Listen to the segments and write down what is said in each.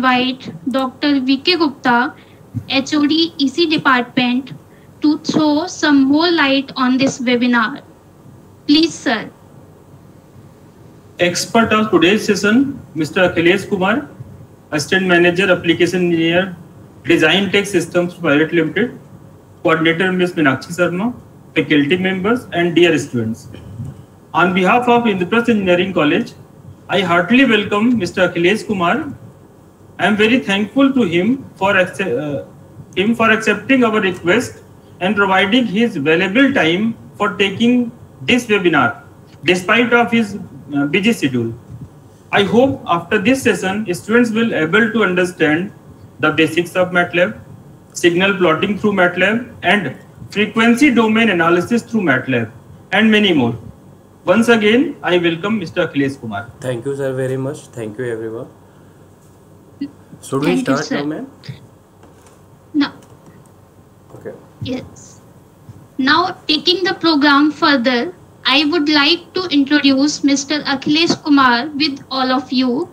invite Dr. V.K. Gupta, HOD EC Department, to throw some more light on this webinar. Please, sir. Expert of today's session, Mr. Akhilesh Kumar, Assistant Manager, Application Engineer, Design Tech Systems Private Limited, Coordinator Ms. Meenakshi Sharma, faculty members, and dear students. On behalf of Indraprasth Engineering College, I heartily welcome Mr. Akhilesh Kumar. I am very thankful to him for uh, him for accepting our request and providing his valuable time for taking this webinar, despite of his uh, busy schedule. I hope after this session, students will able to understand the basics of MATLAB, signal plotting through MATLAB, and frequency domain analysis through MATLAB, and many more. Once again, I welcome Mr. Akhilesh Kumar. Thank you, sir, very much. Thank you, everyone. Should we Thank you, start sir. now, ma'am? Now, Okay. yes. Now, taking the program further, I would like to introduce Mr. Akhilesh Kumar with all of you.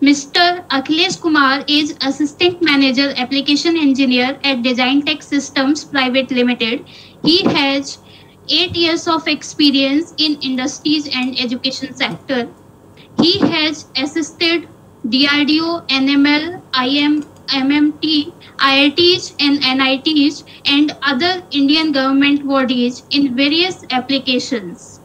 Mr. Akhilesh Kumar is Assistant Manager Application Engineer at Design Tech Systems Private Limited. He has eight years of experience in industries and education sector. He has assisted DRDO, NML, IM, MMT, IITs and NITs and other Indian government bodies in various applications.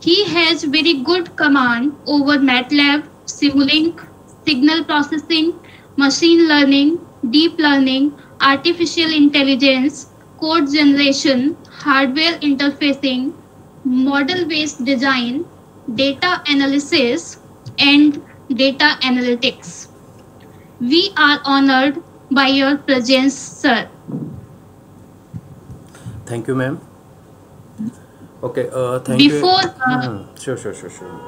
He has very good command over MATLAB, Simulink, signal processing, machine learning, deep learning, artificial intelligence, code generation, hardware interfacing, model-based design, data analysis, and data analytics. We are honored by your presence, sir. Thank you, ma'am. Okay. Uh, thank Before, you. uh, Mhm. Sure, sure, sure, sure.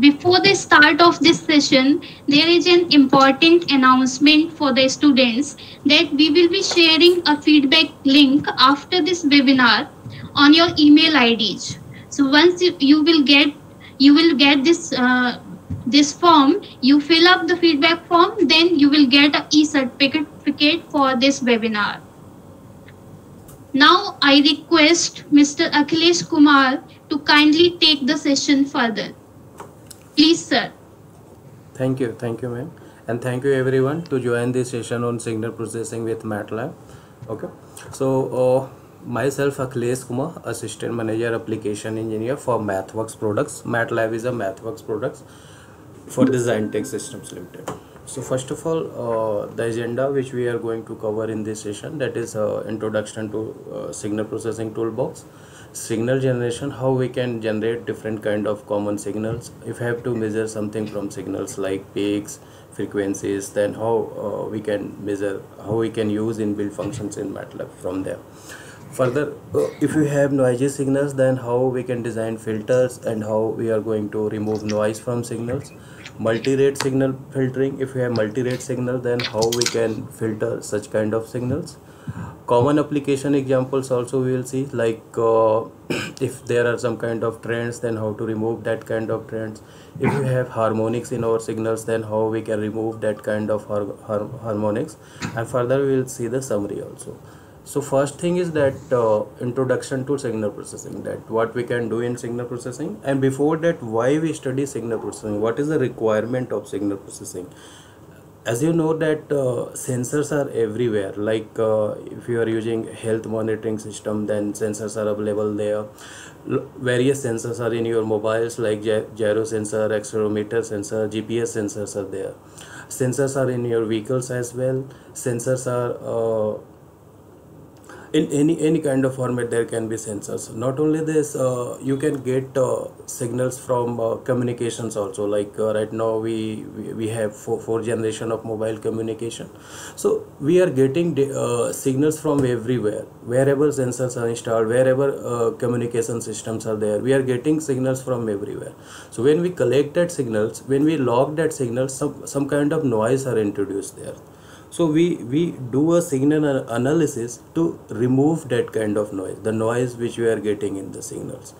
Before the start of this session, there is an important announcement for the students that we will be sharing a feedback link after this webinar on your email IDs. So once you, you will get you will get this uh, this form, you fill up the feedback form, then you will get a e-certificate for this webinar. Now I request Mr. Akhilesh Kumar to kindly take the session further. Please, sir. Thank you, thank you, ma'am, and thank you everyone to join this session on signal processing with MATLAB. Okay, so uh, myself Akhilesh Kumar, Assistant Manager Application Engineer for MathWorks Products. MATLAB is a MathWorks products for Design Tech Systems Limited. So first of all, uh, the agenda which we are going to cover in this session that is uh, introduction to uh, signal processing toolbox, signal generation, how we can generate different kind of common signals. If we have to measure something from signals like peaks, frequencies, then how uh, we can measure, how we can use inbuilt functions in MATLAB from there further uh, if we have noisy signals then how we can design filters and how we are going to remove noise from signals? Multi-rate signal filtering if we have multi-rate signal then how we can filter such kind of signals? Common application examples also we will see like uh, if there are some kind of trends then how to remove that kind of trends. If we have harmonics in our signals then how we can remove that kind of har- har- harmonics? And further we will see the summary also so first thing is that uh, introduction to signal processing that what we can do in signal processing. And before that why we study signal processing? What is the requirement of signal processing? As you know that uh, sensors are everywhere. Like uh, if you are using health monitoring system then sensors are available there. L- various sensors are in your mobiles like gy- gyro sensor accelerometer sensor gps sensors are there. Sensors are in your vehicles as well. Sensors are uh, in any any kind of format there can be sensors. Not only this uh, you can get uh, signals from uh, communications also. Like uh, right now we we, we have four, four generation of mobile communication. So we are getting uh, signals from everywhere. Wherever sensors are installed wherever uh, communication systems are there. We are getting signals from everywhere. So when we collect that signals when we log that signal some some kind of noise are introduced there so we we do a signal analysis to remove that kind of noise the noise which we are getting in the signals.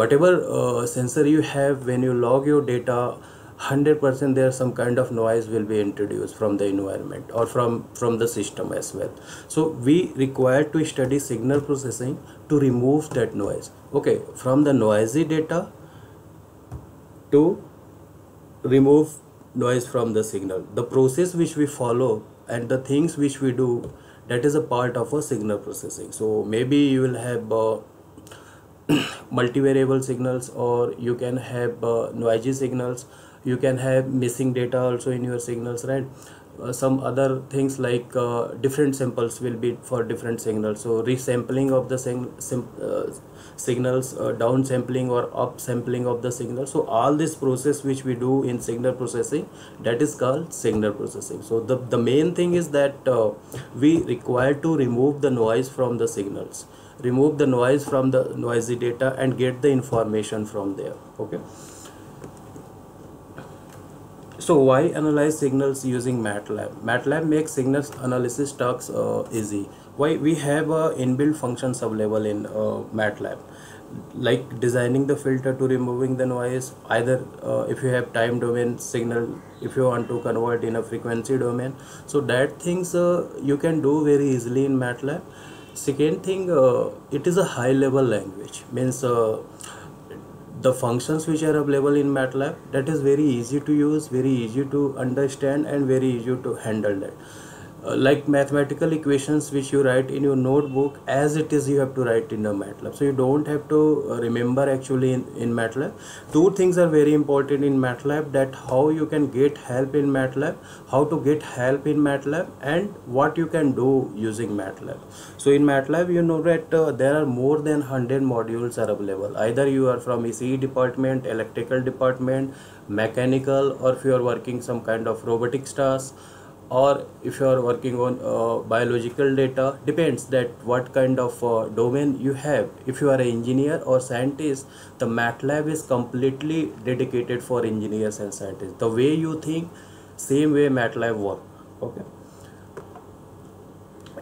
Whatever uh, sensor you have when you log your data 100% there some kind of noise will be introduced from the environment or from from the system as well. So we require to study signal processing to remove that noise. Okay from the noisy data to remove noise from the signal. The process which we follow and the things which we do that is a part of a signal processing. So maybe you will have uh, multivariable signals or you can have uh, noisy signals. You can have missing data also in your signals right? Uh, some other things like uh, different samples will be for different signals. So resampling of the sing- sim- uh, signals uh, down sampling or up sampling of the signal. So all this process which we do in signal processing that is called signal processing. So the, the main thing is that uh, we require to remove the noise from the signals. Remove the noise from the noisy data and get the information from there. Okay? So why analyze signals using MATLAB? MATLAB makes signals analysis tasks uh, easy. Why we have uh, inbuilt functions available in uh, MATLAB, like designing the filter to removing the noise. Either uh, if you have time domain signal, if you want to convert in a frequency domain, so that things uh, you can do very easily in MATLAB. Second thing, uh, it is a high level language. Means uh, the functions which are available in MATLAB that is very easy to use, very easy to understand and very easy to handle that. Uh, like mathematical equations which you write in your notebook as it is you have to write in a MATLAB. So you don't have to uh, remember actually in, in MATLAB. Two things are very important in MATLAB that how you can get help in MATLAB, how to get help in MATLAB and what you can do using MATLAB. So in MATLAB you know that uh, there are more than 100 modules are available. Either you are from ECE department, electrical department, mechanical or if you are working some kind of robotics tasks or if you are working on uh, biological data depends that what kind of uh, domain you have. If you are an engineer or scientist the matlab is completely dedicated for engineers and scientists. The way you think same way matlab work. Okay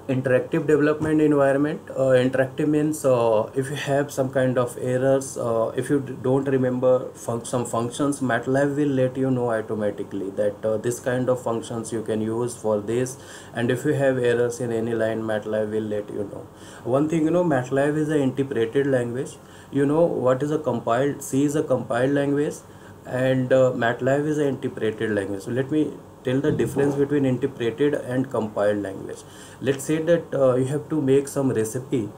interactive development environment uh, interactive means uh, if you have some kind of errors uh, if you don't remember fun- some functions matlab will let you know automatically that uh, this kind of functions you can use for this. And if you have errors in any line matlab will let you know. One thing you know matlab is an interpreted language. You know what is a compiled c is a compiled language and uh, matlab is an interpreted language. So let me tell the difference between interpreted and compiled language. Let's say that uh, you have to make some recipe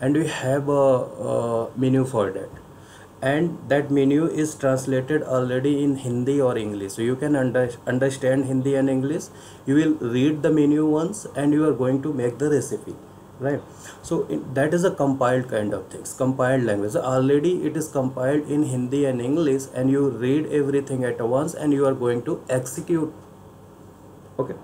and we have a, a menu for that. And that menu is translated already in hindi or english. So you can under, understand hindi and english. You will read the menu once and you are going to make the recipe right? So that is a compiled kind of things compiled language. So already it is compiled in hindi and english and you read everything at once and you are going to execute okay.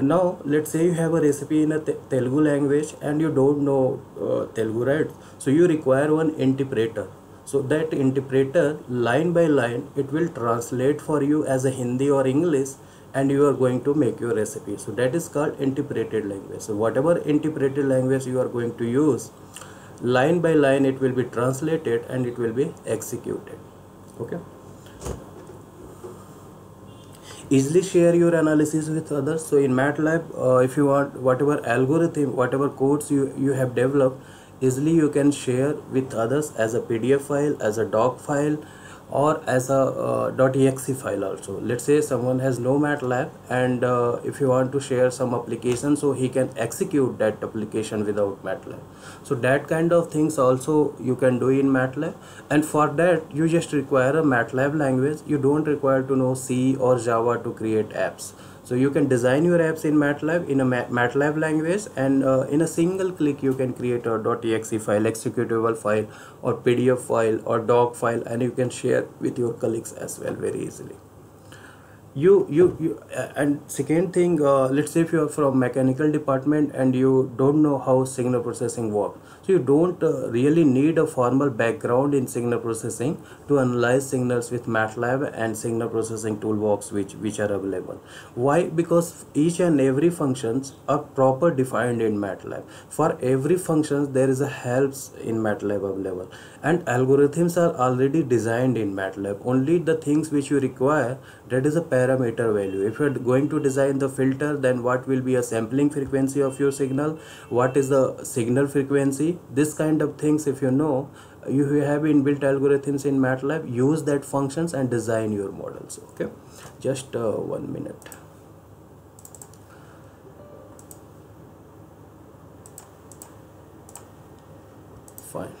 Now let's say you have a recipe in a Te- telugu language and you don't know uh, telugu right? So you require one interpreter. So that interpreter line by line it will translate for you as a hindi or english and you are going to make your recipe. So that is called interpreted language. So whatever interpreted language you are going to use line by line it will be translated and it will be executed. Okay easily share your analysis with others. So in matlab uh, if you want whatever algorithm whatever codes you you have developed easily you can share with others as a pdf file as a doc file or as a uh, .exe file also. Let's say someone has no matlab and uh, if you want to share some application so he can execute that application without matlab. So that kind of things also you can do in matlab. And for that you just require a matlab language. You don't require to know c or java to create apps so you can design your apps in matlab in a matlab language and uh, in a single click you can create a .exe file executable file or pdf file or doc file and you can share with your colleagues as well very easily. You you, you uh, and second thing uh, let's say if you're from mechanical department and you don't know how signal processing work so you don't uh, really need a formal background in signal processing to analyze signals with MATLAB and signal processing toolbox which which are available. Why? Because each and every functions are proper defined in MATLAB. For every functions there is a helps in MATLAB available and algorithms are already designed in MATLAB. Only the things which you require that is a parameter value. If you are going to design the filter then what will be a sampling frequency of your signal? What is the signal frequency? This kind of things if you know you have inbuilt algorithms in MATLAB. Use that functions and design your models okay? Just uh, one minute fine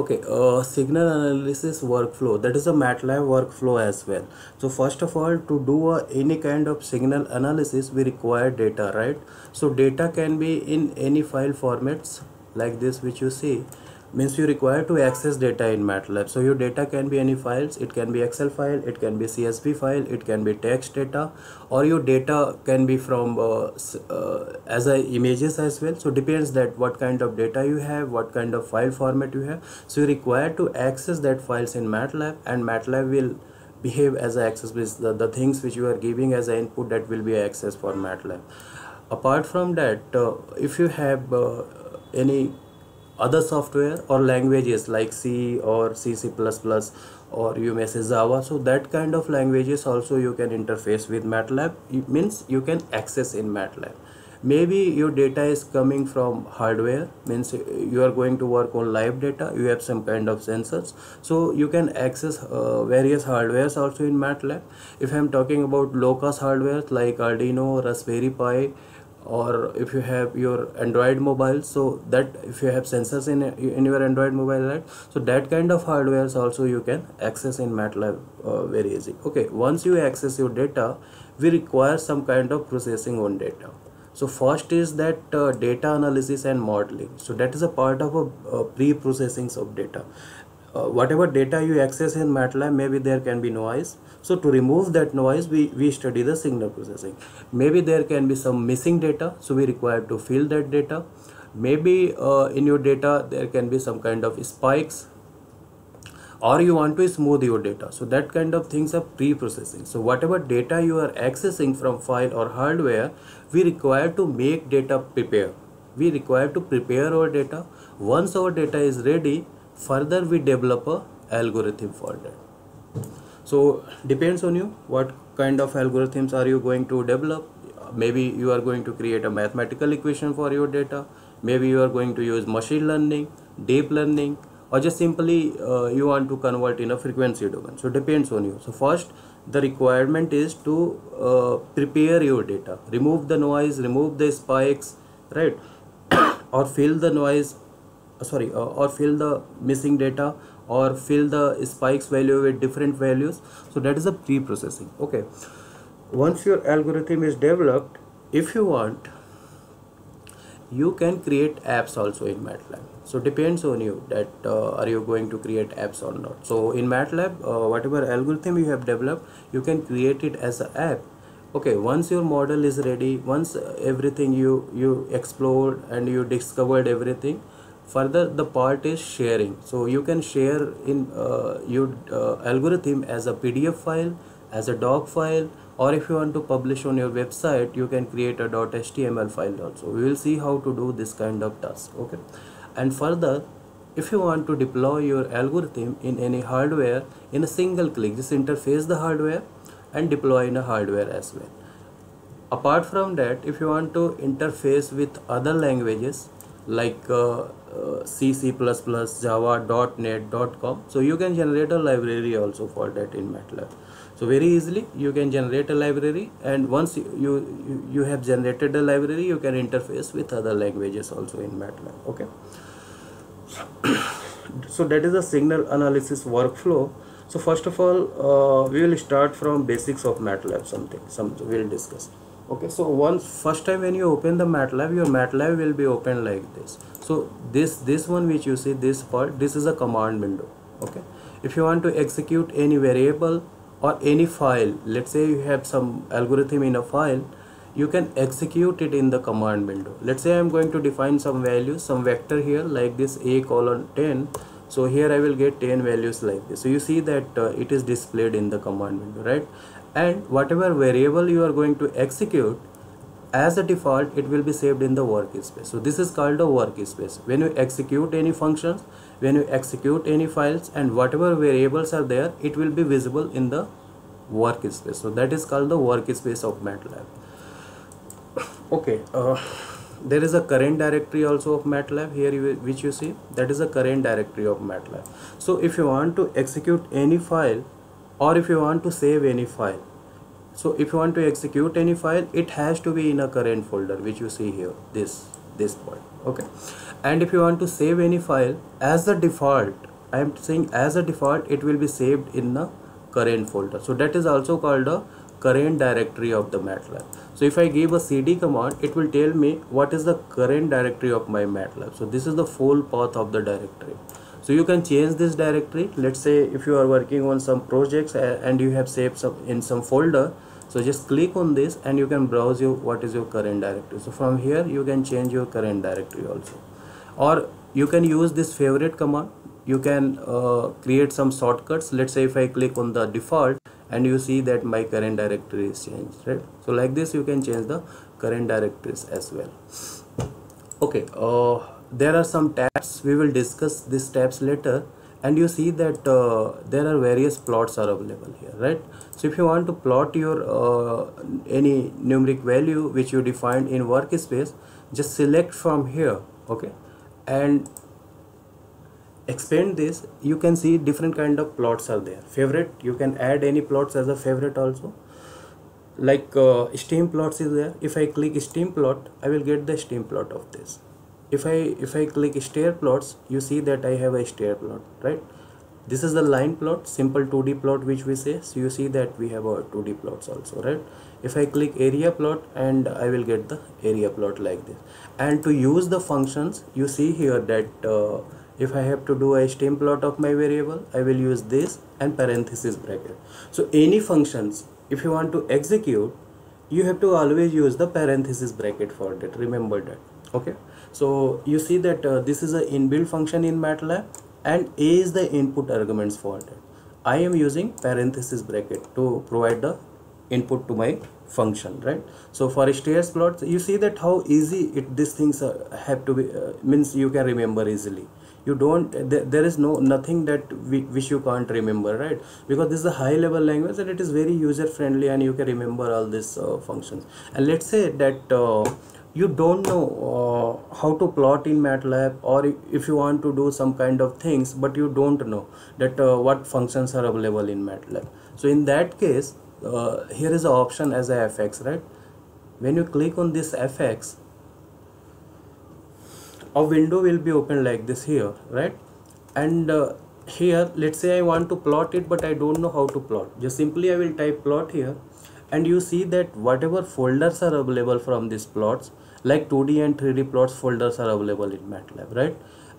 okay uh, signal analysis workflow that is a matlab workflow as well. So first of all to do uh, any kind of signal analysis we require data right? So data can be in any file formats like this which you see means you require to access data in MATLAB. So your data can be any files, it can be Excel file, it can be CSV file, it can be text data or your data can be from uh, uh, as a images as well. So depends that what kind of data you have, what kind of file format you have. So you require to access that files in MATLAB and MATLAB will behave as a access with the, the things which you are giving as an input that will be access for MATLAB. Apart from that, uh, if you have uh, any other software or languages like C or C, or you may say Java. So that kind of languages also you can interface with MATLAB. It means you can access in MATLAB. Maybe your data is coming from hardware, means you are going to work on live data, you have some kind of sensors. So you can access uh, various hardwares also in MATLAB. If I'm talking about low-cost hardware like Arduino, Raspberry Pi, or if you have your android mobile so that if you have sensors in in your android mobile right? So that kind of hardwares also you can access in matlab uh, very easy. Okay once you access your data we require some kind of processing on data. So first is that uh, data analysis and modeling. So that is a part of a, a pre-processing of data. Uh, whatever data you access in MATLAB, maybe there can be noise. So to remove that noise, we, we study the signal processing. Maybe there can be some missing data, so we require to fill that data. Maybe uh, in your data, there can be some kind of spikes or you want to smooth your data. So that kind of things are pre-processing. So whatever data you are accessing from file or hardware, we require to make data prepare. We require to prepare our data. Once our data is ready, further we develop a algorithm for that so depends on you what kind of algorithms are you going to develop. Maybe you are going to create a mathematical equation for your data. Maybe you are going to use machine learning deep learning or just simply uh, you want to convert in a frequency domain. So depends on you. So first the requirement is to uh, prepare your data. Remove the noise remove the spikes right? Or fill the noise sorry uh, or fill the missing data or fill the spikes value with different values. So that is a pre-processing. Okay. Once your algorithm is developed if you want you can create apps also in MATLAB. So depends on you that uh, are you going to create apps or not. So in MATLAB uh, whatever algorithm you have developed you can create it as an app. Okay once your model is ready once everything you you explored and you discovered everything further the part is sharing. So you can share in uh, your uh, algorithm as a pdf file as a doc file or if you want to publish on your website you can create a. html file also. We will see how to do this kind of task okay? And further if you want to deploy your algorithm in any hardware in a single click just interface the hardware and deploy in a hardware as well. Apart from that if you want to interface with other languages like uh, uh, C, C++, Java, .NET, .com. So you can generate a library also for that in MATLAB. So very easily you can generate a library and once you, you, you have generated a library you can interface with other languages also in MATLAB. Okay. so that is the signal analysis workflow. So first of all uh, we will start from basics of MATLAB something some we will discuss okay so once first time when you open the MATLAB your MATLAB will be open like this. So this this one which you see this part this is a command window. Okay? If you want to execute any variable or any file let's say you have some algorithm in a file you can execute it in the command window. Let's say i'm going to define some values some vector here like this a colon 10 so here i will get 10 values like this. So you see that uh, it is displayed in the command window right and whatever variable you are going to execute as a default it will be saved in the workspace so this is called a workspace when you execute any functions when you execute any files and whatever variables are there it will be visible in the workspace so that is called the workspace of matlab. Okay uh, there is a current directory also of matlab here you, which you see. That is a current directory of matlab. So if you want to execute any file or if you want to save any file so if you want to execute any file it has to be in a current folder which you see here this this point okay and if you want to save any file as a default i am saying as a default it will be saved in the current folder so that is also called a current directory of the MATLAB. So if I give a cd command, it will tell me what is the current directory of my MATLAB. So this is the full path of the directory. So you can change this directory. Let's say if you are working on some projects and you have saved some in some folder. So just click on this and you can browse your what is your current directory. So from here you can change your current directory also. Or you can use this favorite command. You can uh, create some shortcuts. Let's say if I click on the default and you see that my current directory is changed right so like this you can change the current directories as well okay uh, there are some tabs. We will discuss these tabs later. And you see that uh, there are various plots are available here right? So if you want to plot your uh, any numeric value which you defined in workspace just select from here okay? And expand this. You can see different kind of plots are there. Favorite you can add any plots as a favorite also. Like uh, stream plots is there. If i click stem plot i will get the stem plot of this if i if i click stair plots you see that i have a stair plot right? This is the line plot simple 2d plot which we say. So you see that we have a 2d plots also right? If i click area plot and i will get the area plot like this. And to use the functions you see here that uh, if I have to do a stem plot of my variable I will use this and parenthesis bracket. So any functions if you want to execute you have to always use the parenthesis bracket for that. Remember that okay so you see that uh, this is an inbuilt function in MATLAB and A is the input arguments for that I am using parenthesis bracket to provide the input to my function right? So for stairs plots you see that how easy it these things have to be uh, means you can remember easily. You don't there, there is no nothing that we, which you can't remember right? Because this is a high level language and it is very user friendly and you can remember all these uh, functions. And let's say that uh, you don't know uh, how to plot in MATLAB or if you want to do some kind of things but you don't know that uh, what functions are available in MATLAB. So in that case uh, here is the option as a fx right? When you click on this fx a window will be open like this here right? And uh, here let's say I want to plot it but I don't know how to plot. Just simply I will type plot here and you see that whatever folders are available from these plots like 2d and 3d plots folders are available in MATLAB right?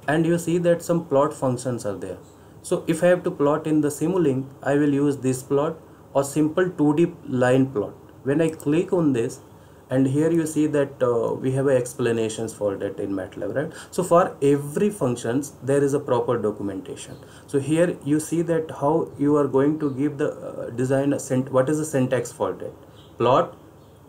And you see that some plot functions are there. So if I have to plot in the Simulink I will use this plot or simple 2d line plot. When I click on this and here you see that uh, we have explanations for that in MATLAB right? So for every functions there is a proper documentation. So here you see that how you are going to give the uh, design a what is the syntax for that? Plot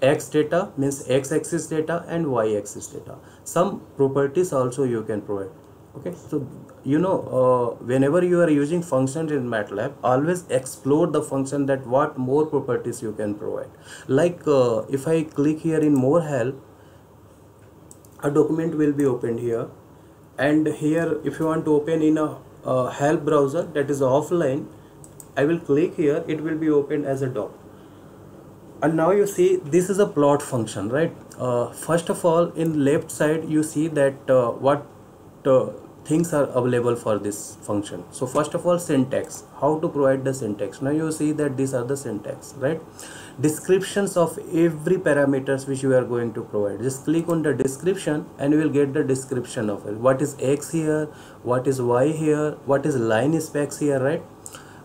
x data means x axis data and y axis data. Some properties also you can provide. Okay? So you know uh, whenever you are using functions in MATLAB always explore the function that what more properties you can provide. Like uh, if I click here in more help a document will be opened here. And here if you want to open in a help browser that is offline I will click here it will be opened as a doc and now you see this is a plot function right? Uh, first of all in left side you see that uh, what uh, things are available for this function. So first of all syntax. How to provide the syntax? Now you see that these are the syntax right? Descriptions of every parameters which you are going to provide. Just click on the description and you will get the description of it. What is x here? What is y here? What is line specs here right?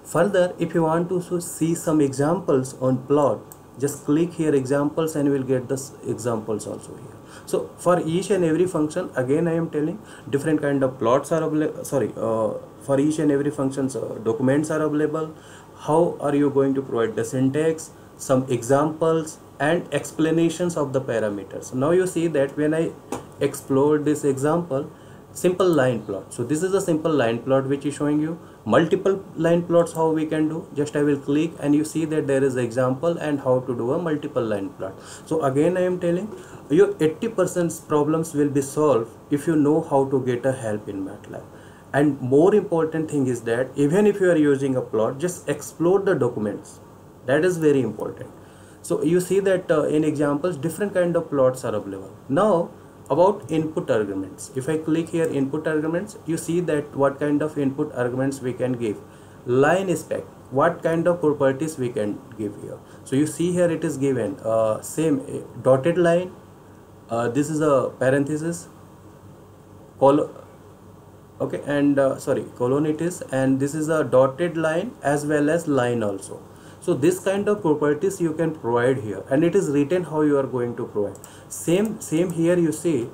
Further if you want to see some examples on plot just click here examples and you will get the examples also here. So for each and every function again i am telling different kind of plots are available sorry uh, for each and every functions uh, documents are available. How are you going to provide the syntax some examples and explanations of the parameters? Now you see that when i explore this example simple line plot. So this is a simple line plot which is showing you multiple line plots how we can do. Just i will click and you see that there is example and how to do a multiple line plot. So again i am telling your 80% problems will be solved if you know how to get a help in matlab. And more important thing is that even if you are using a plot just explore the documents. That is very important. So you see that uh, in examples different kind of plots are available. Now about input arguments. If i click here input arguments you see that what kind of input arguments we can give. Line spec what kind of properties we can give here. So you see here it is given uh, same uh, dotted line uh, this is a parenthesis col okay and uh, sorry colon it is and this is a dotted line as well as line also so this kind of properties you can provide here and it is written how you are going to provide. Same same here you see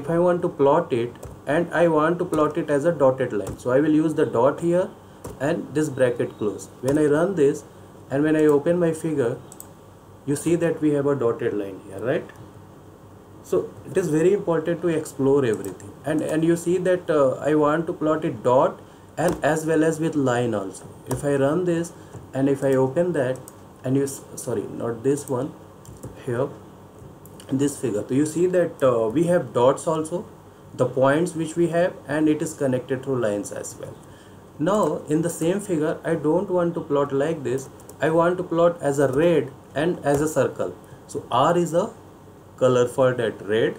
if i want to plot it and i want to plot it as a dotted line. So i will use the dot here and this bracket close. When i run this and when i open my figure you see that we have a dotted line here right? So it is very important to explore everything. And and you see that uh, i want to plot it dot and as well as with line also. If i run this and if i open that and you sorry not this one here this figure. So you see that uh, we have dots also the points which we have and it is connected through lines as well. Now in the same figure i don't want to plot like this. I want to plot as a red and as a circle. So r is a color for that red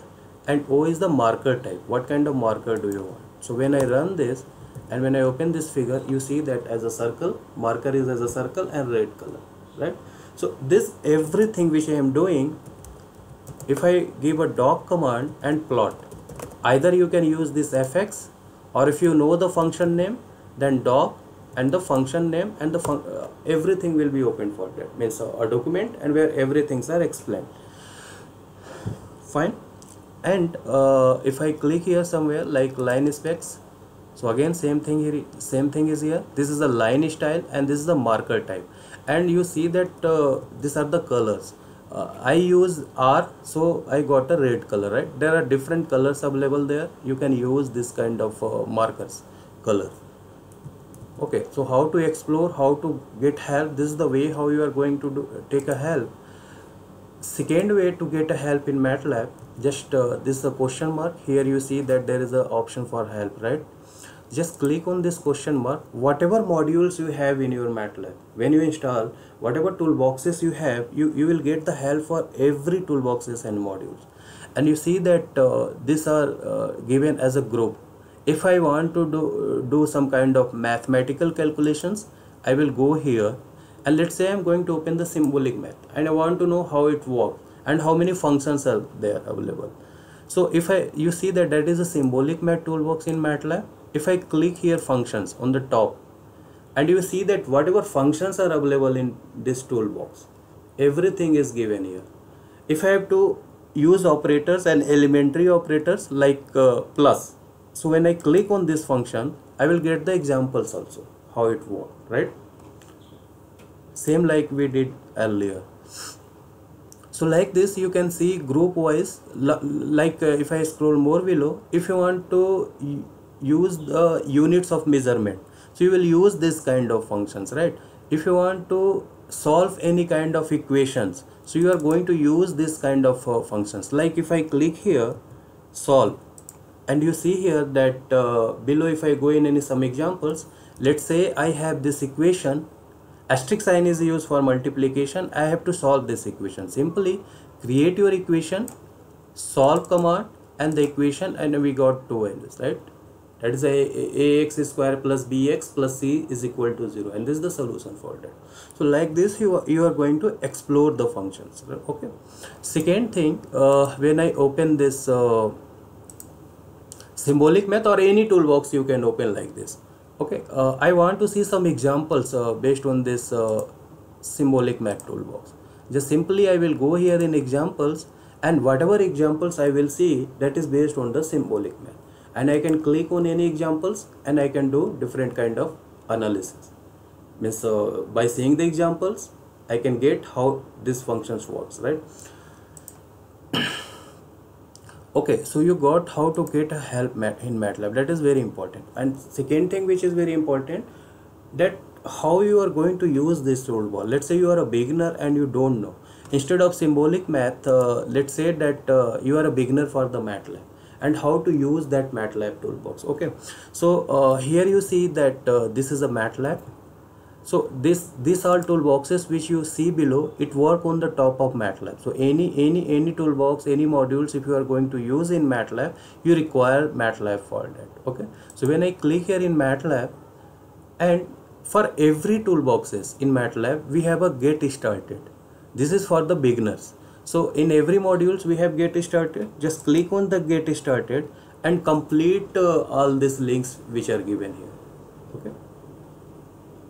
and o is the marker type. What kind of marker do you want? So when i run this and when i open this figure you see that as a circle marker is as a circle and red color right? So this everything which i am doing if I give a doc command and plot either you can use this fx or if you know the function name then doc and the function name and the fun- uh, everything will be open for that. Means a, a document and where everything's are explained. Fine? And uh, if I click here somewhere like line specs so again same thing here same thing is here. This is the line style and this is the marker type. And you see that uh, these are the colors. Uh, I use R so I got a red color right? There are different colors available there. You can use this kind of uh, markers color. Okay so how to explore how to get help? This is the way how you are going to do, take a help. Second way to get a help in MATLAB just uh, this is a question mark. Here you see that there is a option for help right just click on this question mark. Whatever modules you have in your MATLAB when you install whatever toolboxes you have you you will get the help for every toolboxes and modules. And you see that uh, these are uh, given as a group. If I want to do do some kind of mathematical calculations I will go here. And let's say I'm going to open the symbolic math and I want to know how it works and how many functions are there available. So if I you see that that is a symbolic math toolbox in MATLAB if I click here functions on the top and you see that whatever functions are available in this toolbox everything is given here. If I have to use operators and elementary operators like uh, plus so when I click on this function I will get the examples also how it works right? Same like we did earlier. So like this you can see group wise like uh, if i scroll more below if you want to use the units of measurement. So you will use this kind of functions right? If you want to solve any kind of equations so you are going to use this kind of uh, functions. Like if i click here solve and you see here that uh, below if i go in any some examples let's say i have this equation asterisk sign is used for multiplication i have to solve this equation. Simply create your equation solve command and the equation and we got two values right that is a, ax square plus bx plus c is equal to 0 and this is the solution for that. So like this you are, you are going to explore the functions. Okay. Second thing uh, when i open this uh, symbolic math or any toolbox you can open like this. Okay. Uh, i want to see some examples uh, based on this uh, symbolic math toolbox. Just simply i will go here in examples and whatever examples i will see that is based on the symbolic math and i can click on any examples and i can do different kind of analysis. Means uh, by seeing the examples i can get how this functions works right? Okay so you got how to get a help mat in matlab. That is very important. And second thing which is very important that how you are going to use this toolbar let's say you are a beginner and you don't know. Instead of symbolic math uh, let's say that uh, you are a beginner for the matlab and how to use that matlab toolbox okay? So uh, here you see that uh, this is a matlab. So this these are toolboxes which you see below. It work on the top of matlab. So any any any toolbox any modules if you are going to use in matlab you require matlab for that okay? So when i click here in matlab and for every toolboxes in matlab we have a get started. This is for the beginners so in every modules we have get started. Just click on the get started and complete uh, all these links which are given here. Okay?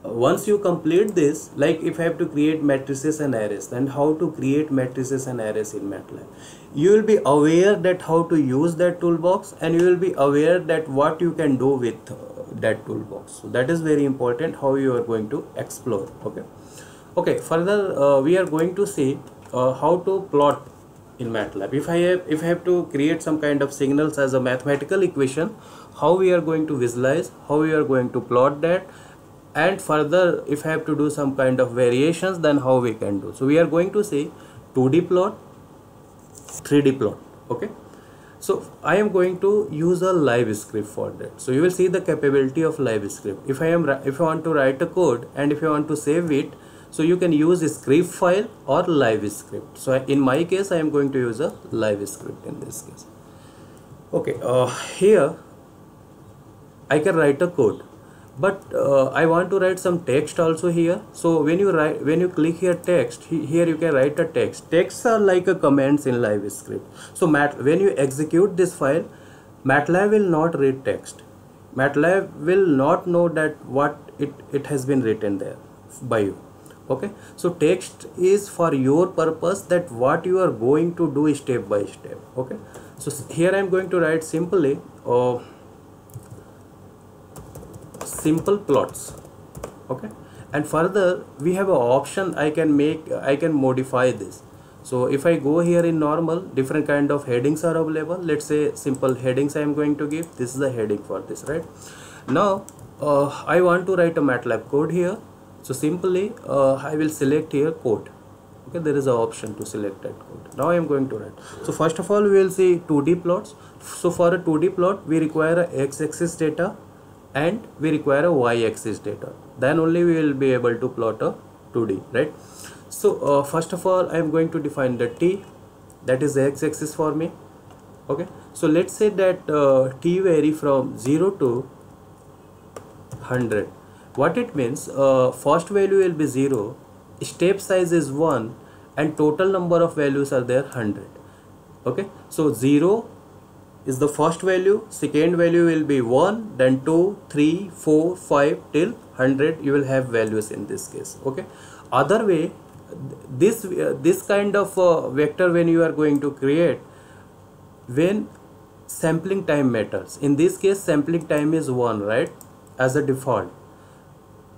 Once you complete this like if I have to create matrices and arrays then how to create matrices and arrays in MATLAB? You will be aware that how to use that toolbox and you will be aware that what you can do with uh, that toolbox. So that is very important how you are going to explore. Okay? Okay further uh, we are going to see uh, how to plot in MATLAB if I have if I have to create some kind of signals as a mathematical equation how we are going to visualize how we are going to plot that and further if I have to do some kind of variations then how we can do. So we are going to say 2d plot 3d plot okay? So I am going to use a live script for that. So you will see the capability of live script. If I am if I want to write a code and if I want to save it so you can use a script file or live script. So in my case I am going to use a live script in this case. Okay uh, here I can write a code but uh, I want to write some text also here. So when you write when you click here text he, here you can write a text. Texts are like a commands in live script. So mat when you execute this file MATLAB will not read text. MATLAB will not know that what it, it has been written there by you okay? So text is for your purpose that what you are going to do step by step. Okay? So here I am going to write simply uh, simple plots. Okay? And further we have an option I can make I can modify this. So if I go here in normal different kind of headings are available. Let's say simple headings I am going to give. This is the heading for this right? Now uh, I want to write a MATLAB code here so simply uh, I will select here code. Okay there is an option to select that code. Now I am going to write. So first of all we will see 2d plots. So for a 2d plot we require a x-axis data and we require a y-axis data. Then only we will be able to plot a 2d right? So uh, first of all i am going to define the t. That is the x-axis for me. Okay? So let's say that uh, t vary from 0 to 100 what it means uh, first value will be 0 step size is 1 and total number of values are there 100 okay? So 0 is the first value second value will be 1 then 2 3 4 5 till 100 you will have values in this case. Okay? Other way this uh, this kind of uh, vector when you are going to create when sampling time matters. In this case sampling time is 1 right? As a default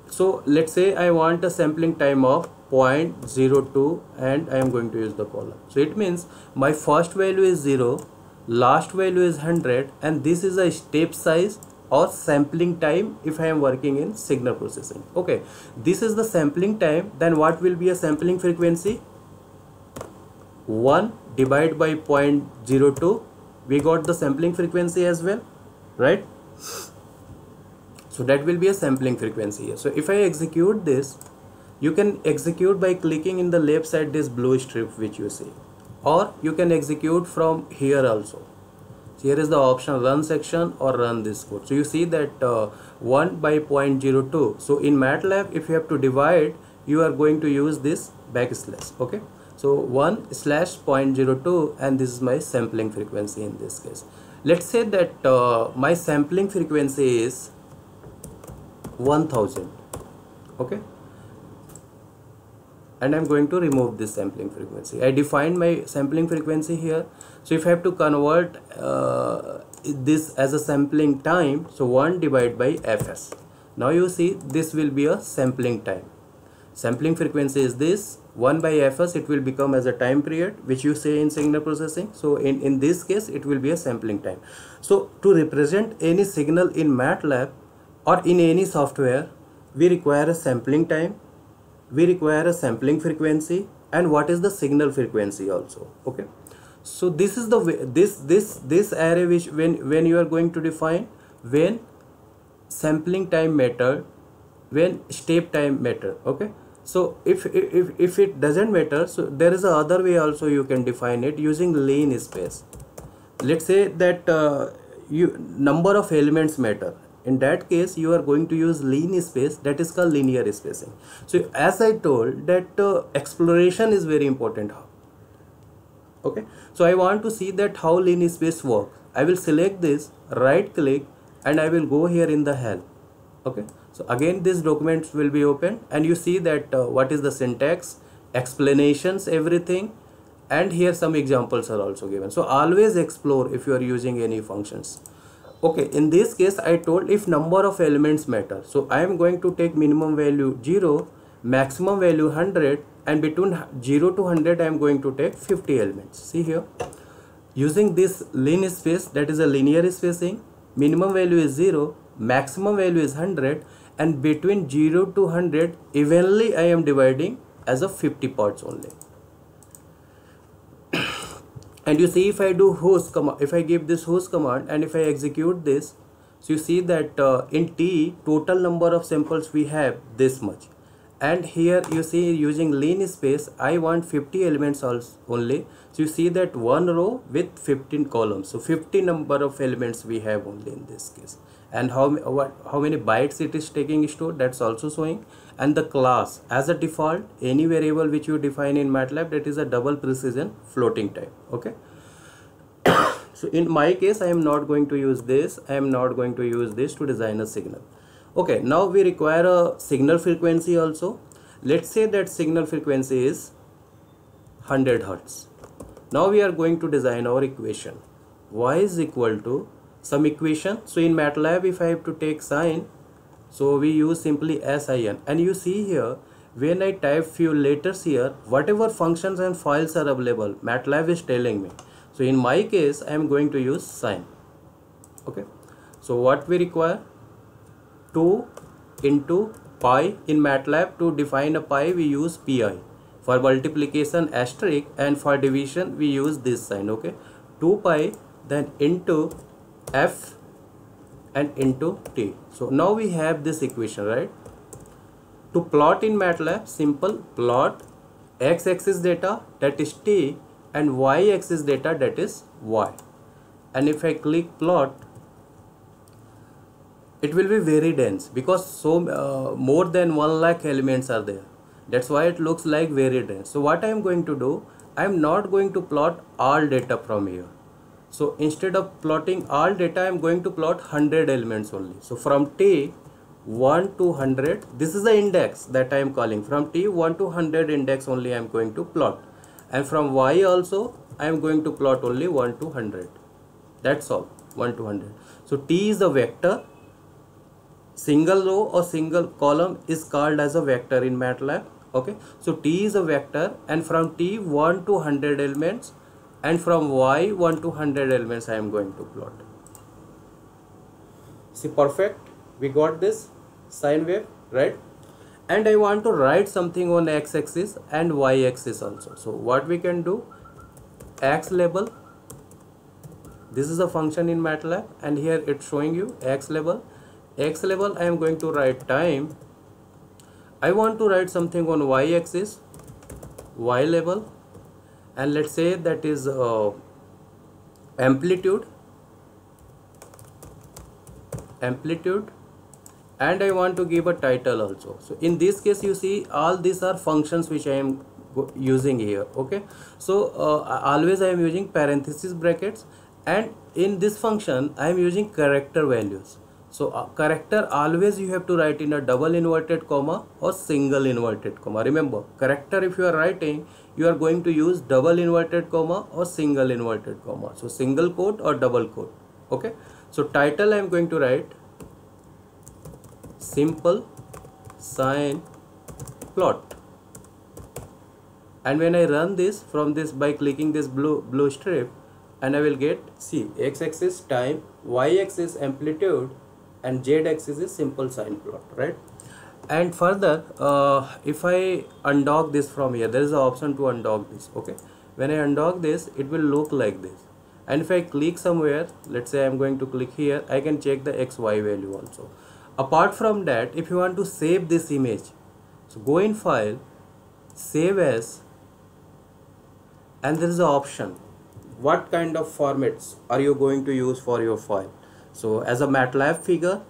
so let's say i want a sampling time of 0.02 and i am going to use the column. So it means my first value is 0 last value is 100 and this is a step size or sampling time if I am working in signal processing. Okay this is the sampling time. Then what will be a sampling frequency? 1 divided by 0.02 we got the sampling frequency as well right so that will be a sampling frequency here. So if I execute this you can execute by clicking in the left side this blue strip which you see. Or you can execute from here also. So here is the option run section or run this code. So you see that uh, 1 by 0.02 so in MATLAB if you have to divide you are going to use this backslash okay? So 1 slash 0.02 and this is my sampling frequency in this case. Let's say that uh, my sampling frequency is 1000 okay and I'm going to remove this sampling frequency. I defined my sampling frequency here. So if I have to convert uh, this as a sampling time, so 1 divided by fs. Now you see this will be a sampling time. Sampling frequency is this 1 by fs it will become as a time period which you say in signal processing. So in, in this case it will be a sampling time. So to represent any signal in MATLAB or in any software we require a sampling time we require a sampling frequency and what is the signal frequency also okay? So this is the way this this this array which when when you are going to define when sampling time matter when step time matter okay? So if if if it doesn't matter so there is a other way also you can define it using linspace. Let's say that uh, you number of elements matter in that case you are going to use linspace that is called linear spacing. So as i told that uh, exploration is very important. Okay? So i want to see that how linspace work. I will select this right click and i will go here in the help. Okay? So again this document will be open and you see that uh, what is the syntax explanations everything and here some examples are also given. So always explore if you are using any functions okay in this case i told if number of elements matter. So i am going to take minimum value 0 maximum value 100 and between 0 to 100 i am going to take 50 elements. See here. Using this linspace that is a linear spacing minimum value is 0 maximum value is 100 and between 0 to 100 evenly i am dividing as of 50 parts only and you see if I do whos command if I give this whos command and if I execute this so you see that uh, in T total number of samples we have this much. And here you see using linspace I want 50 elements only. So you see that one row with 15 columns. So 50 number of elements we have only in this case. And how what how many bytes it is taking stored that's also showing and the class as a default any variable which you define in MATLAB that is a double precision floating type okay? So in my case I am not going to use this I am not going to use this to design a signal okay? Now we require a signal frequency also. Let's say that signal frequency is 100 hertz. Now we are going to design our equation. Y is equal to some equation. So in MATLAB if I have to take sine so we use simply sin and you see here when I type few letters here whatever functions and files are available MATLAB is telling me. So in my case I am going to use sine okay? So what we require? 2 into pi in MATLAB to define a pi we use pi for multiplication asterisk and for division we use this sign. Okay? 2 pi then into f and into t. So now we have this equation right? To plot in MATLAB simple plot x-axis data that is t and y-axis data that is y. And if I click plot it will be very dense because so uh, more than 1 lakh elements are there. That's why it looks like very dense. So what I am going to do I am not going to plot all data from here so instead of plotting all data i'm going to plot 100 elements only. So from t 1 to 100 this is the index that i am calling. From t 1 to 100 index only i am going to plot. And from y also i am going to plot only 1 to 100 that's all 1 to 100 so t is a vector. Single row or single column is called as a vector in matlab. Okay? So t is a vector and from t 1 to 100 elements and from y 1 to 100 elements I am going to plot. See perfect. We got this sine wave right? And I want to write something on x-axis and y-axis also. So what we can do? X label. This is a function in MATLAB and here it's showing you x label. X label I am going to write time. I want to write something on y-axis y label and let's say that is uh, amplitude amplitude and I want to give a title also. So in this case you see all these are functions which I am using here okay? So uh, always I am using parenthesis brackets and in this function I am using character values. So uh, character always you have to write in a double inverted comma or single inverted comma. Remember character if you are writing you are going to use double inverted comma or single inverted comma. So single quote or double quote. Okay? So title i am going to write simple sine plot. And when I run this from this by clicking this blue blue strip and I will get see x-axis time y-axis amplitude and z-axis is simple sine plot right and further uh, if I undock this from here there is an option to undock this okay? When I undock this it will look like this. And if I click somewhere let's say I'm going to click here I can check the XY value also. Apart from that if you want to save this image so go in file save as and there is an option. What kind of formats are you going to use for your file? So as a MATLAB figure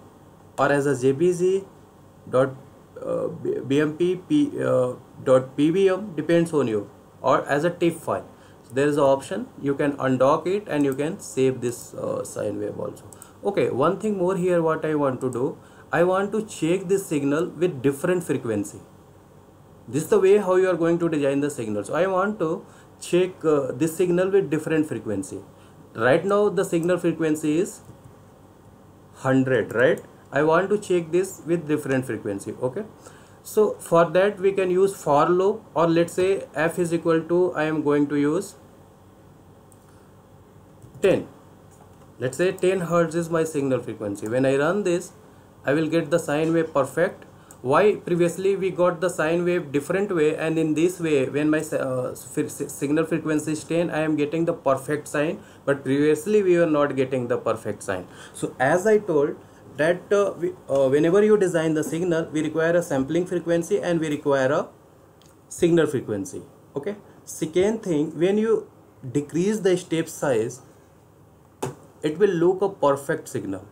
or as a JPG dot BMP P, uh, dot PBM depends on you or as a TIFF file. So there is an option you can undock it and you can save this uh, sine wave also. Okay one thing more here what I want to do I want to check this signal with different frequency. This is the way how you are going to design the signal. So I want to check uh, this signal with different frequency. Right now the signal frequency is 100 right I want to check this with different frequency okay? So for that we can use for loop or let's say f is equal to I am going to use 10 let's say 10 hertz is my signal frequency. When I run this I will get the sine wave perfect. Why? Previously we got the sine wave different way and in this way when my uh, signal frequency is 10 I am getting the perfect sine but previously we were not getting the perfect sine. So as I told that uh, we, uh, whenever you design the signal we require a sampling frequency and we require a signal frequency okay? Second thing when you decrease the step size it will look a perfect signal.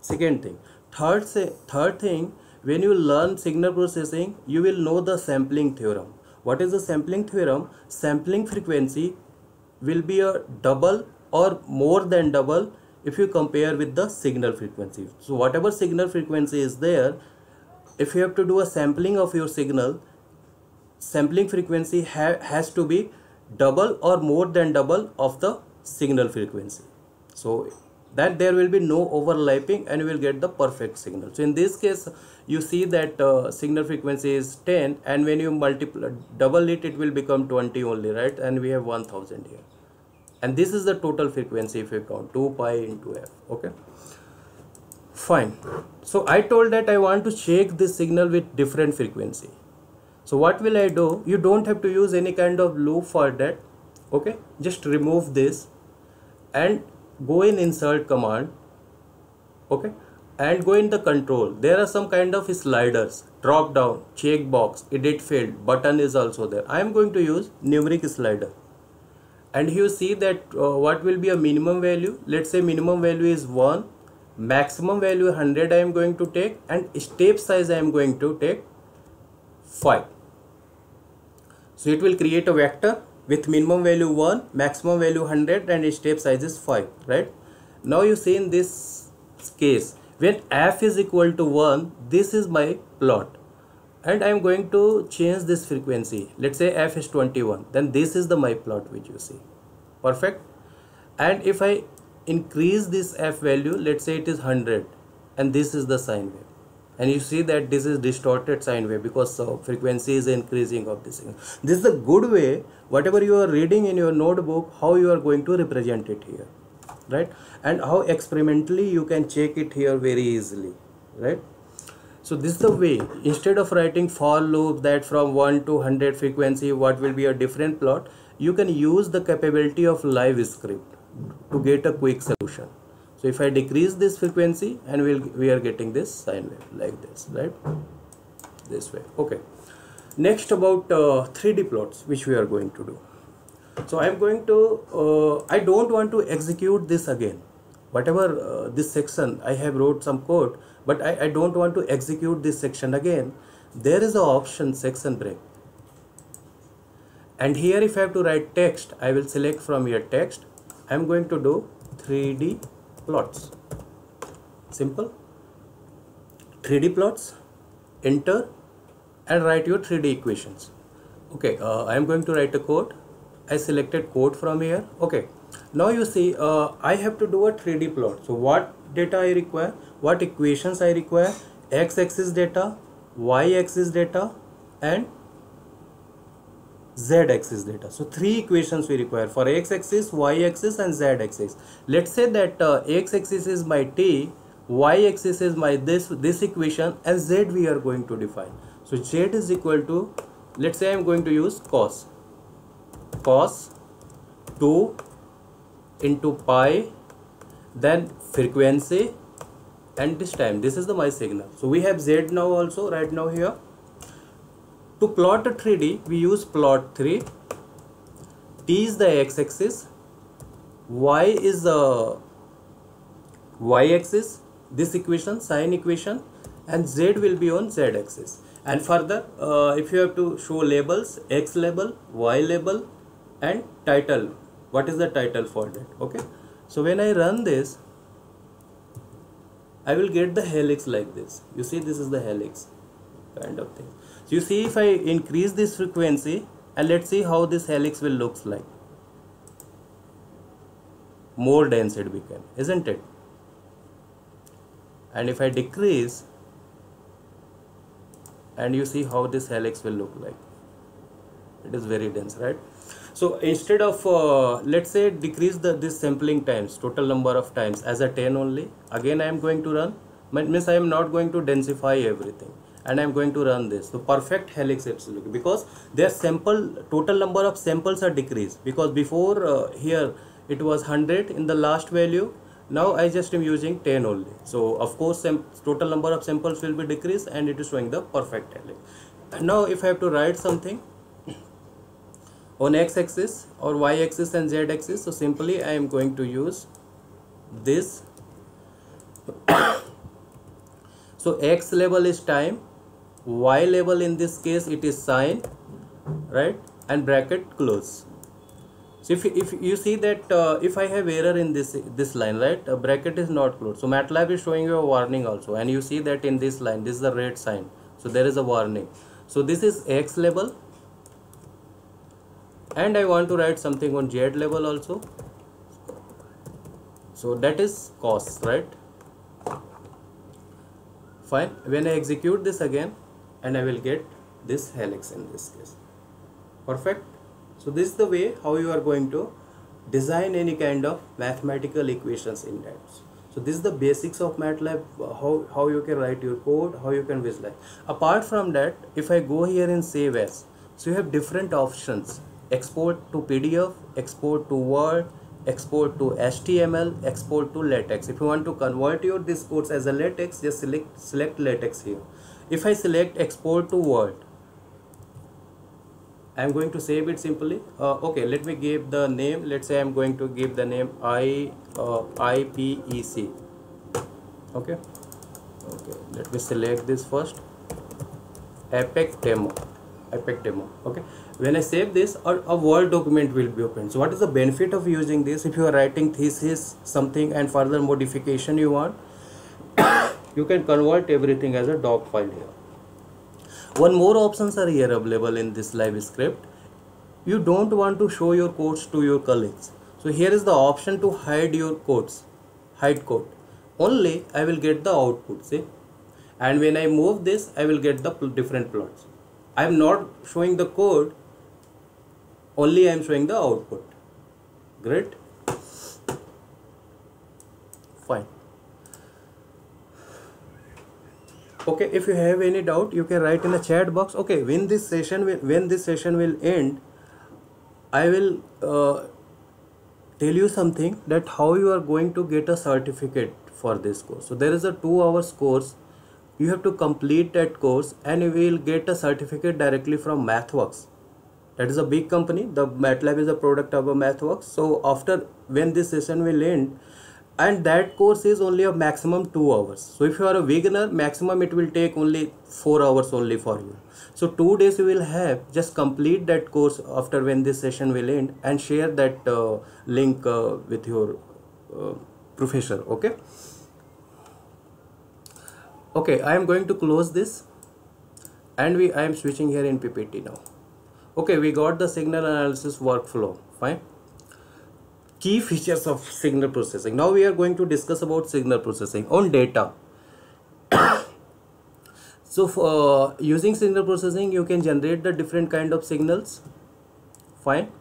Second thing. Third say third thing when you learn signal processing you will know the sampling theorem. What is the sampling theorem? Sampling frequency will be a double or more than double if you compare with the signal frequency. So whatever signal frequency is there if you have to do a sampling of your signal sampling frequency ha has to be double or more than double of the signal frequency. So that there will be no overlapping and you will get the perfect signal. So in this case you see that uh, signal frequency is 10 and when you multiply double it it will become 20 only right? And we have 1000 here and this is the total frequency if you count 2 pi into f okay? Fine. So i told that i want to shake this signal with different frequency. So what will i do? You don't have to use any kind of loop for that okay? Just remove this and go in insert command okay? And go in the control. There are some kind of sliders drop down checkbox edit field button is also there. I am going to use numeric slider and you see that uh, what will be a minimum value? Let's say minimum value is 1 maximum value 100 i am going to take and step size i am going to take 5 so it will create a vector with minimum value 1 maximum value 100 and step size is 5 right? Now you see in this case when f is equal to 1 this is my plot and I am going to change this frequency. Let's say f is 21 then this is the my plot which you see. Perfect? And if I increase this f value let's say it is 100 and this is the sine wave. And you see that this is distorted sine wave because uh, frequency is increasing of this this is a good way whatever you are reading in your notebook how you are going to represent it here. Right? And how experimentally you can check it here very easily. Right so this is the way instead of writing for loop that from 1 to 100 frequency what will be a different plot you can use the capability of live script to get a quick solution so if I decrease this frequency and we'll, we are getting this sine wave like this, right? This way. Okay. Next about uh, 3D plots which we are going to do. So I am going to, uh, I don't want to execute this again. Whatever uh, this section, I have wrote some code, but I, I don't want to execute this section again. There is a option section break. And here if I have to write text, I will select from here text. I am going to do 3D plots. Simple. 3d plots enter and write your 3d equations. Okay uh, i am going to write a code. I selected code from here. Okay. Now you see uh, i have to do a 3d plot. So what data i require what equations i require x-axis data y-axis data and z-axis data. So three equations we require for x-axis y-axis and z-axis let's say that uh, x-axis is my t y-axis is my this this equation and z we are going to define. So z is equal to let's say i'm going to use cos. Cos 2 into pi then frequency and this time this is the my signal. So we have z now also right now here. To plot a 3d we use plot 3 t is the x-axis y is the y-axis this equation sine equation and z will be on z-axis and further uh, if you have to show labels x label y label and title. What is the title for that? Okay so when i run this i will get the helix like this. You see this is the helix kind of thing. So you see if i increase this frequency and let's see how this helix will looks like. More dense it became isn't it? And if i decrease and you see how this helix will look like. It is very dense right so instead of uh, let's say decrease the this sampling times total number of times as a 10 only again i am going to run means i am not going to densify everything and i am going to run this. So perfect helix absolutely because their sample total number of samples are decreased because before uh, here it was 100 in the last value now i just am using 10 only. So of course total number of samples will be decreased and it is showing the perfect helix. Now if i have to write something on x-axis or y-axis and z-axis so simply I am going to use this. So x label is time y label in this case it is sine right and bracket close. So if, if you see that uh, if I have error in this this line right a bracket is not closed. So MATLAB is showing you a warning also and you see that in this line this is the red sign. So there is a warning. So this is x label and I want to write something on Z label also. So that is cos right? Fine. When I execute this again and I will get this helix in this case. Perfect? So this is the way how you are going to design any kind of mathematical equations in that so this is the basics of MATLAB how, how you can write your code how you can visualize. Apart from that if I go here and save as so you have different options export to PDF, export to Word, export to HTML, export to LaTeX. If you want to convert your this as a LaTeX, just select select LaTeX here. If I select export to Word, I am going to save it simply. Uh, okay, let me give the name. Let's say I am going to give the name I uh, IPEC. Okay, okay. Let me select this first. Epic demo. Epic demo. Okay when I save this a Word document will be opened. So what is the benefit of using this if you are writing thesis something and further modification you want you can convert everything as a doc file here. One more options are here available in this live script. You don't want to show your codes to your colleagues. So here is the option to hide your codes, hide code. Only I will get the output, see. And when I move this, I will get the different plots. I am not showing the code only I am showing the output. Great? Fine. Okay if you have any doubt you can write in the chat box. Okay when this session will when this session will end I will uh, tell you something that how you are going to get a certificate for this course. So there is a two hours course. You have to complete that course and you will get a certificate directly from MathWorks that is a big company. The MATLAB is a product of a MathWorks. So after when this session will end and that course is only a maximum two hours. So if you are a beginner maximum it will take only four hours only for you. So two days you will have just complete that course after when this session will end and share that uh, link uh, with your uh, professor okay? Okay i am going to close this and we i am switching here in ppt now okay we got the signal analysis workflow. Fine. Key features of signal processing. Now we are going to discuss about signal processing on data. So for uh, using signal processing you can generate the different kind of signals. Fine.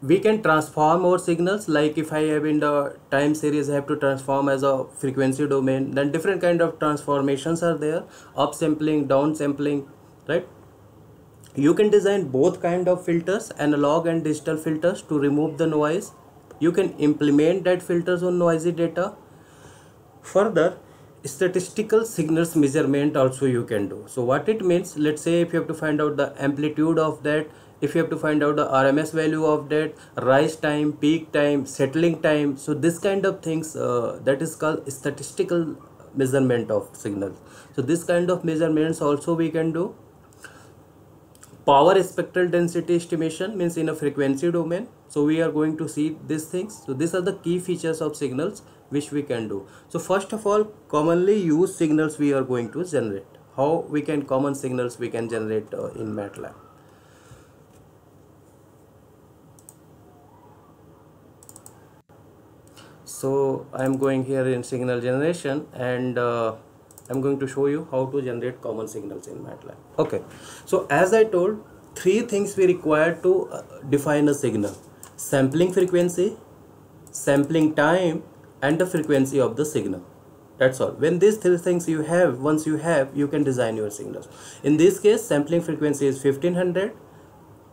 We can transform our signals. Like if i have in the time series i have to transform as a frequency domain. Then different kind of transformations are there. Up sampling down sampling right you can design both kind of filters analog and digital filters to remove the noise. You can implement that filters on noisy data. Further statistical signals measurement also you can do. So what it means let's say if you have to find out the amplitude of that if you have to find out the rms value of that rise time peak time settling time so this kind of things uh, that is called statistical measurement of signals. So this kind of measurements also we can do power spectral density estimation means in a frequency domain. So we are going to see these things. So these are the key features of signals which we can do. So first of all commonly used signals we are going to generate. How we can common signals we can generate uh, in matlab. So i'm going here in signal generation and uh, i'm going to show you how to generate common signals in matlab. Okay. So as i told three things we require to uh, define a signal. Sampling frequency sampling time and the frequency of the signal. That's all. When these three things you have once you have you can design your signals. In this case sampling frequency is 1500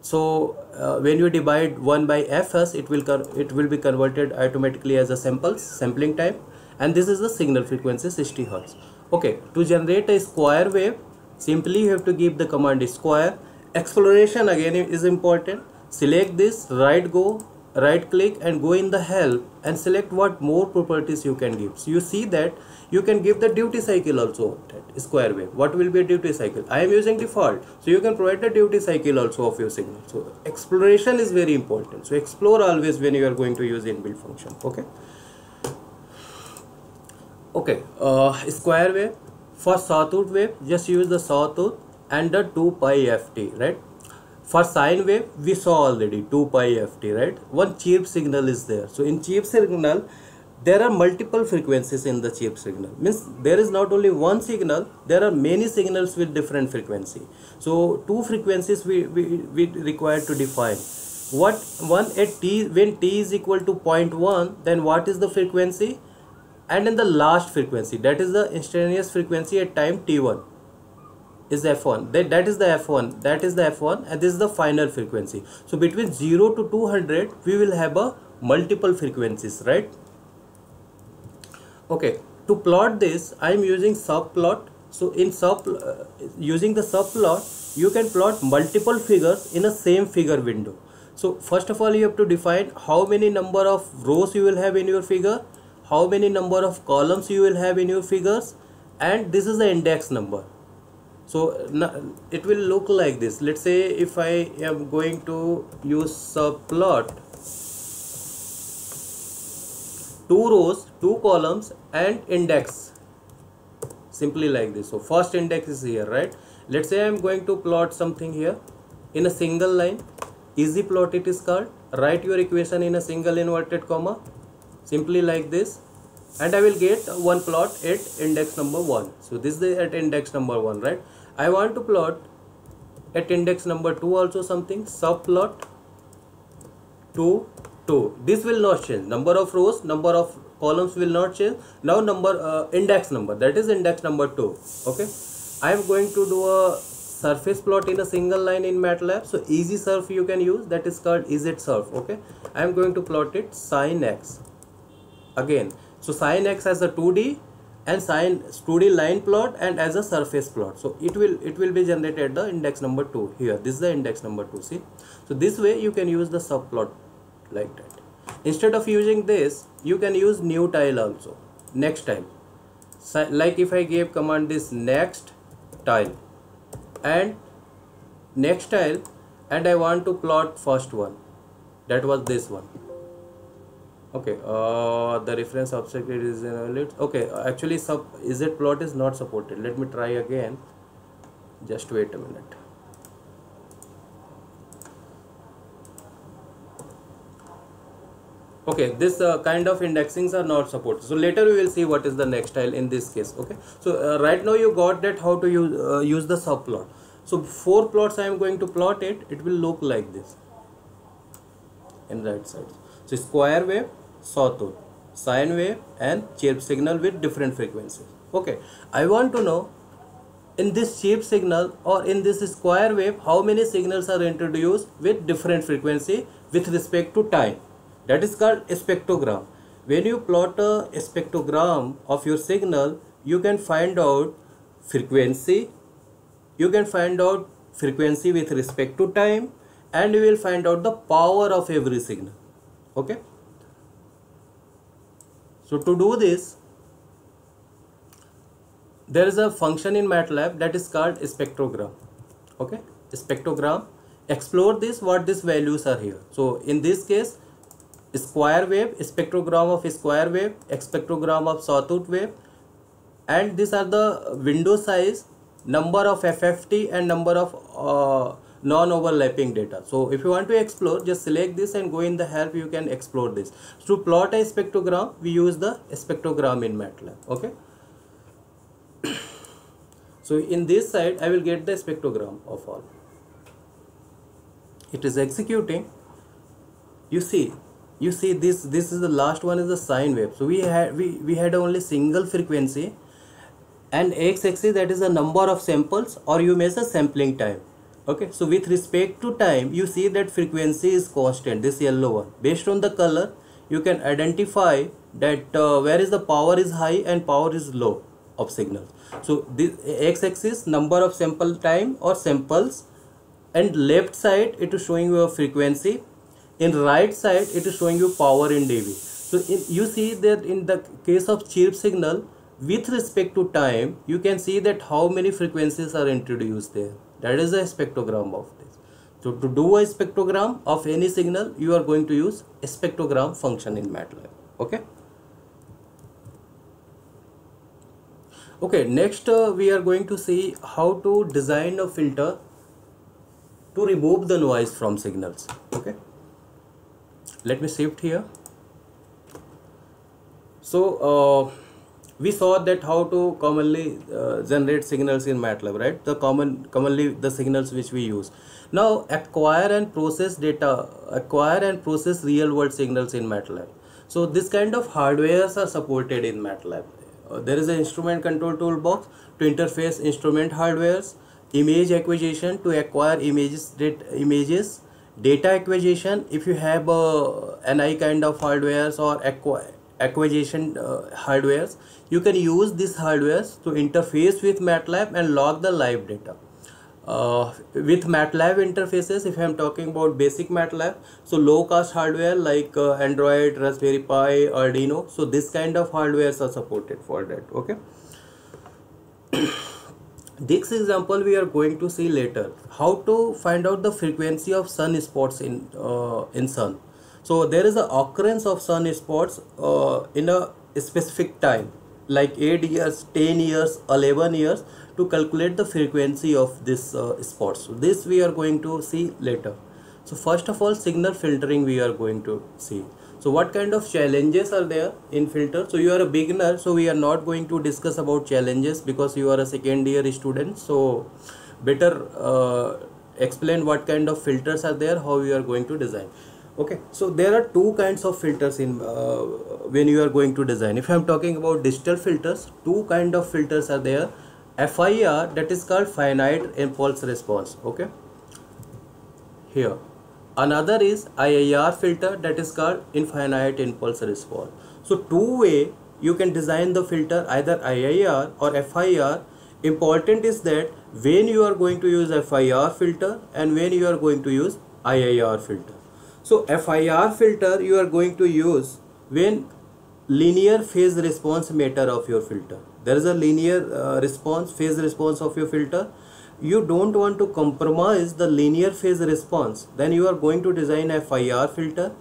so uh, when you divide 1 by fs it will it will be converted automatically as a samples sampling time. And this is the signal frequency 60 hertz okay to generate a square wave simply you have to give the command square. Exploration again is important. Select this right go right click and go in the help and select what more properties you can give. So you see that you can give the duty cycle also that square wave. What will be a duty cycle? I am using default. So you can provide the duty cycle also of your signal. So exploration is very important. So explore always when you are going to use inbuilt function. Okay okay uh, square wave for sawtooth wave just use the sawtooth and the 2 pi ft right? For sine wave we saw already 2 pi ft right? One chirp signal is there. So in chirp signal there are multiple frequencies in the chirp signal. Means there is not only one signal there are many signals with different frequency. So two frequencies we, we, we require to define. What one at t when t is equal to 0.1 then what is the frequency and in the last frequency that is the instantaneous frequency at time t1 is f1 that, that is the f1 that is the f1 and this is the final frequency. So between 0 to 200 we will have a multiple frequencies right? Okay to plot this i am using subplot. So in sub uh, using the subplot you can plot multiple figures in a same figure window. So first of all you have to define how many number of rows you will have in your figure how many number of columns you will have in your figures and this is the index number. So it will look like this. Let's say if i am going to use subplot two rows two columns and index. Simply like this. So first index is here right? Let's say i'm going to plot something here in a single line. Easy plot it is called. Write your equation in a single inverted comma simply like this. And i will get one plot at index number one. So this is at index number one right? I want to plot at index number two also something. Subplot 2 2 this will not change. Number of rows number of columns will not change. Now number uh, index number. That is index number 2 okay? I am going to do a surface plot in a single line in matlab. So ezsurf you can use. That is called ezsurf okay? I am going to plot it sine x again so sine x as a 2d and sine 2d line plot and as a surface plot. So it will it will be generated the index number 2 here. This is the index number 2 see? So this way you can use the subplot like that. Instead of using this you can use new tile also next tile. So, like if I gave command this next tile and next tile and I want to plot first one. That was this one okay uh, the reference object is invalid. Okay actually sub is it plot is not supported. Let me try again. Just wait a minute. Okay this uh, kind of indexings are not supported. So later we will see what is the next tile in this case okay? So uh, right now you got that how to use uh, use the subplot. So four plots i am going to plot it. It will look like this. In right side. So square wave sawtooth sine wave and chirp signal with different frequencies. Okay i want to know in this chirp signal or in this square wave how many signals are introduced with different frequency with respect to time? That is called spectrogram. When you plot a spectrogram of your signal you can find out frequency you can find out frequency with respect to time and you will find out the power of every signal. Okay so to do this there is a function in MATLAB that is called spectrogram. Okay? Spectrogram. Explore this what these values are here. So in this case square wave spectrogram of square wave spectrogram of sawtooth wave and these are the window size number of FFT and number of uh, non-overlapping data. So if you want to explore just select this and go in the help you can explore this. To plot a spectrogram we use the spectrogram in MATLAB okay? So in this side I will get the spectrogram of all. It is executing. You see you see this this is the last one is the sine wave. So we had we, we had only single frequency and x-axis that is the number of samples or you measure sampling time okay so with respect to time you see that frequency is constant this yellow one. Based on the color you can identify that uh, where is the power is high and power is low of signals. So this x-axis number of sample time or samples and left side it is showing you a frequency. In right side it is showing you power in dB. So in, you see that in the case of chirp signal with respect to time you can see that how many frequencies are introduced there that is a spectrogram of this. So to do a spectrogram of any signal you are going to use a spectrogram function in MATLAB. Okay? Okay next uh, we are going to see how to design a filter to remove the noise from signals. Okay? Let me shift here. So uh, we saw that how to commonly uh, generate signals in MATLAB right? The common commonly the signals which we use. Now acquire and process data acquire and process real world signals in MATLAB. So this kind of hardwares are supported in MATLAB. Uh, there is an instrument control toolbox to interface instrument hardwares image acquisition to acquire images images data acquisition. If you have uh, NI kind of hardwares or acquisition uh, hardwares. You can use these hardwares to interface with MATLAB and log the live data. Uh, with MATLAB interfaces if I am talking about basic MATLAB so low cost hardware like uh, Android Raspberry Pi Arduino so this kind of hardwares are supported for that okay? This example we are going to see later. How to find out the frequency of sun spots in uh, in sun so there is a occurrence of sun spots uh, in a specific time like 8 years 10 years 11 years to calculate the frequency of this uh, spots. So this we are going to see later. So first of all signal filtering we are going to see. So what kind of challenges are there in filter? So you are a beginner so we are not going to discuss about challenges because you are a second year student. So better uh, explain what kind of filters are there how you are going to design okay so there are two kinds of filters in uh, when you are going to design. If i am talking about digital filters two kind of filters are there. FIR that is called finite impulse response okay? Here. Another is IIR filter that is called infinite impulse response. So two way you can design the filter either IIR or FIR important is that when you are going to use FIR filter and when you are going to use IIR filter so FIR filter you are going to use when linear phase response matter of your filter. There is a linear uh, response phase response of your filter. You don't want to compromise the linear phase response. Then you are going to design a FIR filter.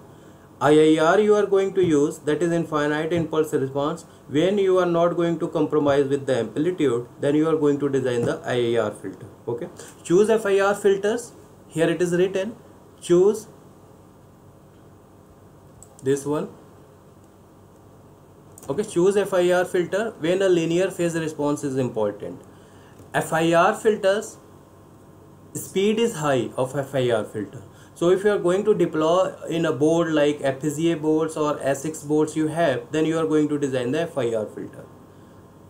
IIR you are going to use that is infinite impulse response. When you are not going to compromise with the amplitude then you are going to design the IIR filter. Okay? Choose FIR filters. Here it is written. Choose this one. Okay choose FIR filter when a linear phase response is important. FIR filters speed is high of FIR filter. So if you are going to deploy in a board like FPGA boards or ASICs boards you have then you are going to design the FIR filter.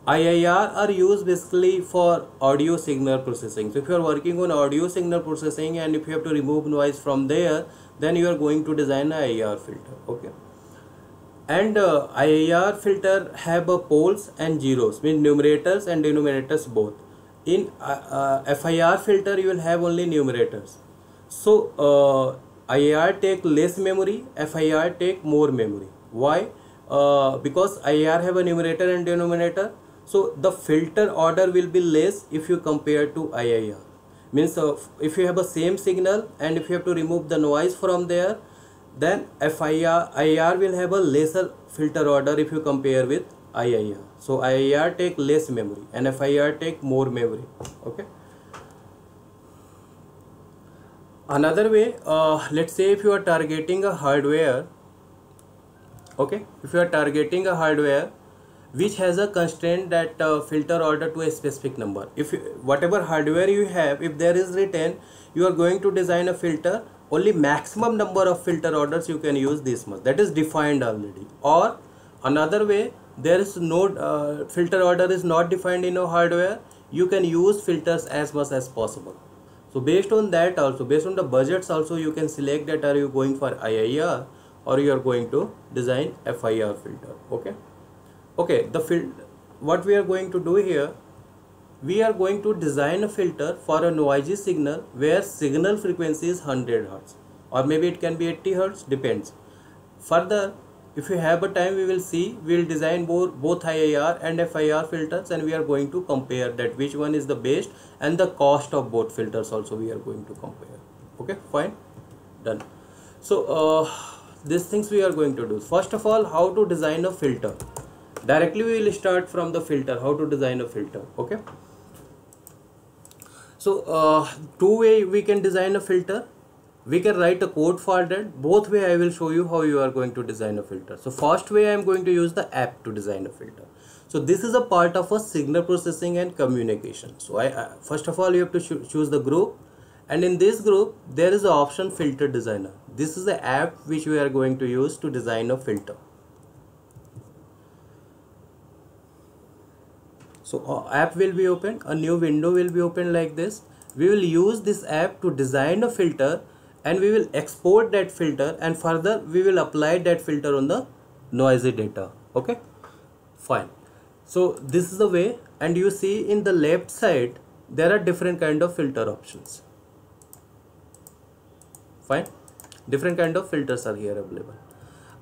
IIR are used basically for audio signal processing. So if you are working on audio signal processing and if you have to remove noise from there then you are going to design a IIR filter okay. And uh, filter have a poles and zeros means numerators and denominators both. In uh, uh, FIR filter you will have only numerators. So uh, take less memory FIR take more memory. Why? Uh, because IIR have a numerator and denominator. So the filter order will be less if you compare to IIR means uh, if you have a same signal and if you have to remove the noise from there then FIR IIR will have a lesser filter order if you compare with IIR so IIR take less memory and FIR take more memory okay? Another way uh, let's say if you are targeting a hardware okay? If you are targeting a hardware which has a constraint that uh, filter order to a specific number. If whatever hardware you have if there is written you are going to design a filter only maximum number of filter orders you can use this much. That is defined already. Or another way there is no uh, filter order is not defined in your hardware you can use filters as much as possible. So based on that also based on the budgets also you can select that are you going for IIR or you are going to design FIR filter. Okay okay the field what we are going to do here we are going to design a filter for a noisy signal where signal frequency is 100 hertz or maybe it can be 80 hertz depends. Further if you have a time we will see we will design both both IIR and FIR filters and we are going to compare that which one is the best and the cost of both filters also we are going to compare. Okay fine done. So uh, these things we are going to do. First of all how to design a filter directly we will start from the filter how to design a filter okay? So uh, two way we can design a filter. We can write a code for that. Both way I will show you how you are going to design a filter. So first way I am going to use the app to design a filter. So this is a part of a signal processing and communication. So I, I first of all you have to choose the group. And in this group there is an option filter designer. This is the app which we are going to use to design a filter so uh, app will be open a new window will be open like this. We will use this app to design a filter and we will export that filter and further we will apply that filter on the noisy data. Okay? Fine. So this is the way and you see in the left side there are different kind of filter options. Fine? Different kind of filters are here available.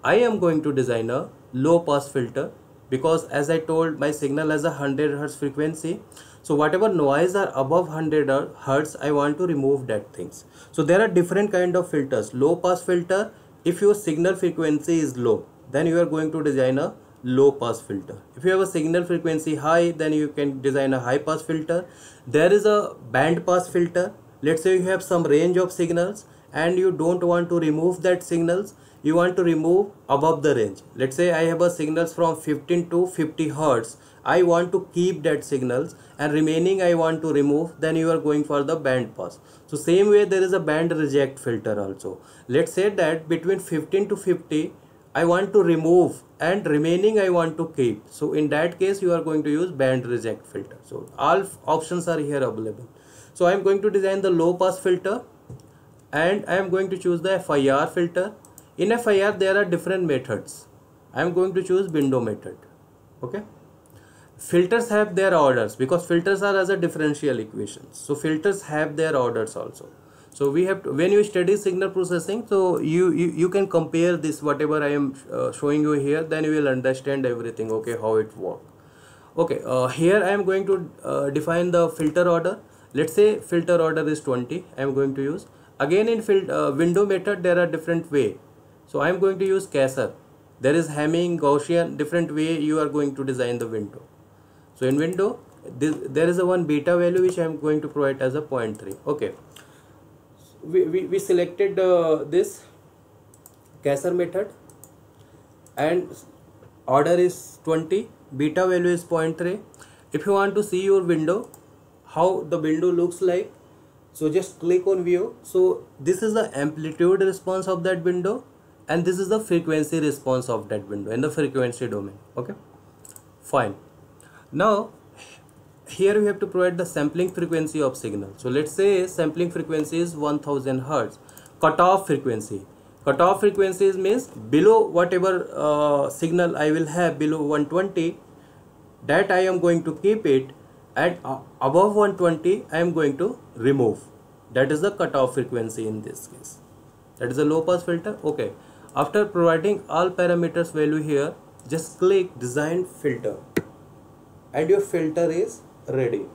I am going to design a low pass filter because as I told my signal has a 100 Hertz frequency. So whatever noise are above 100 Hertz I want to remove that things. So there are different kind of filters. Low pass filter if your signal frequency is low then you are going to design a low pass filter. If you have a signal frequency high then you can design a high pass filter. There is a band pass filter. Let's say you have some range of signals and you don't want to remove that signals you want to remove above the range. Let's say i have a signals from 15 to 50 hertz. I want to keep that signals and remaining i want to remove then you are going for the band pass so same way there is a band reject filter also. Let's say that between 15 to 50 i want to remove and remaining i want to keep. So in that case you are going to use band reject filter. So all options are here available. So i am going to design the low pass filter and i am going to choose the fir filter in FIR there are different methods. I am going to choose window method okay? Filters have their orders because filters are as a differential equations so filters have their orders also. So we have to, when you study signal processing so you you, you can compare this whatever I am uh, showing you here then you will understand everything okay how it works. Okay uh, here I am going to uh, define the filter order. Let's say filter order is 20 I am going to use. Again in field, uh, window method there are different way so I am going to use Kaiser there is Hamming Gaussian different way you are going to design the window. So in window this, there is a one beta value which I am going to provide as a 0.3 okay. We, we, we selected uh, this Kaiser method and order is 20 beta value is 0.3 if you want to see your window how the window looks like so just click on view. So this is the amplitude response of that window and this is the frequency response of that window in the frequency domain okay? Fine. Now here we have to provide the sampling frequency of signal. So let's say sampling frequency is 1000 hertz. Cutoff frequency. Cutoff frequencies means below whatever uh, signal I will have below 120 that I am going to keep it at uh, above 120 I am going to remove. That is the cutoff frequency in this case. That is a low pass filter. Okay after providing all parameters value here just click design filter. And your filter is ready.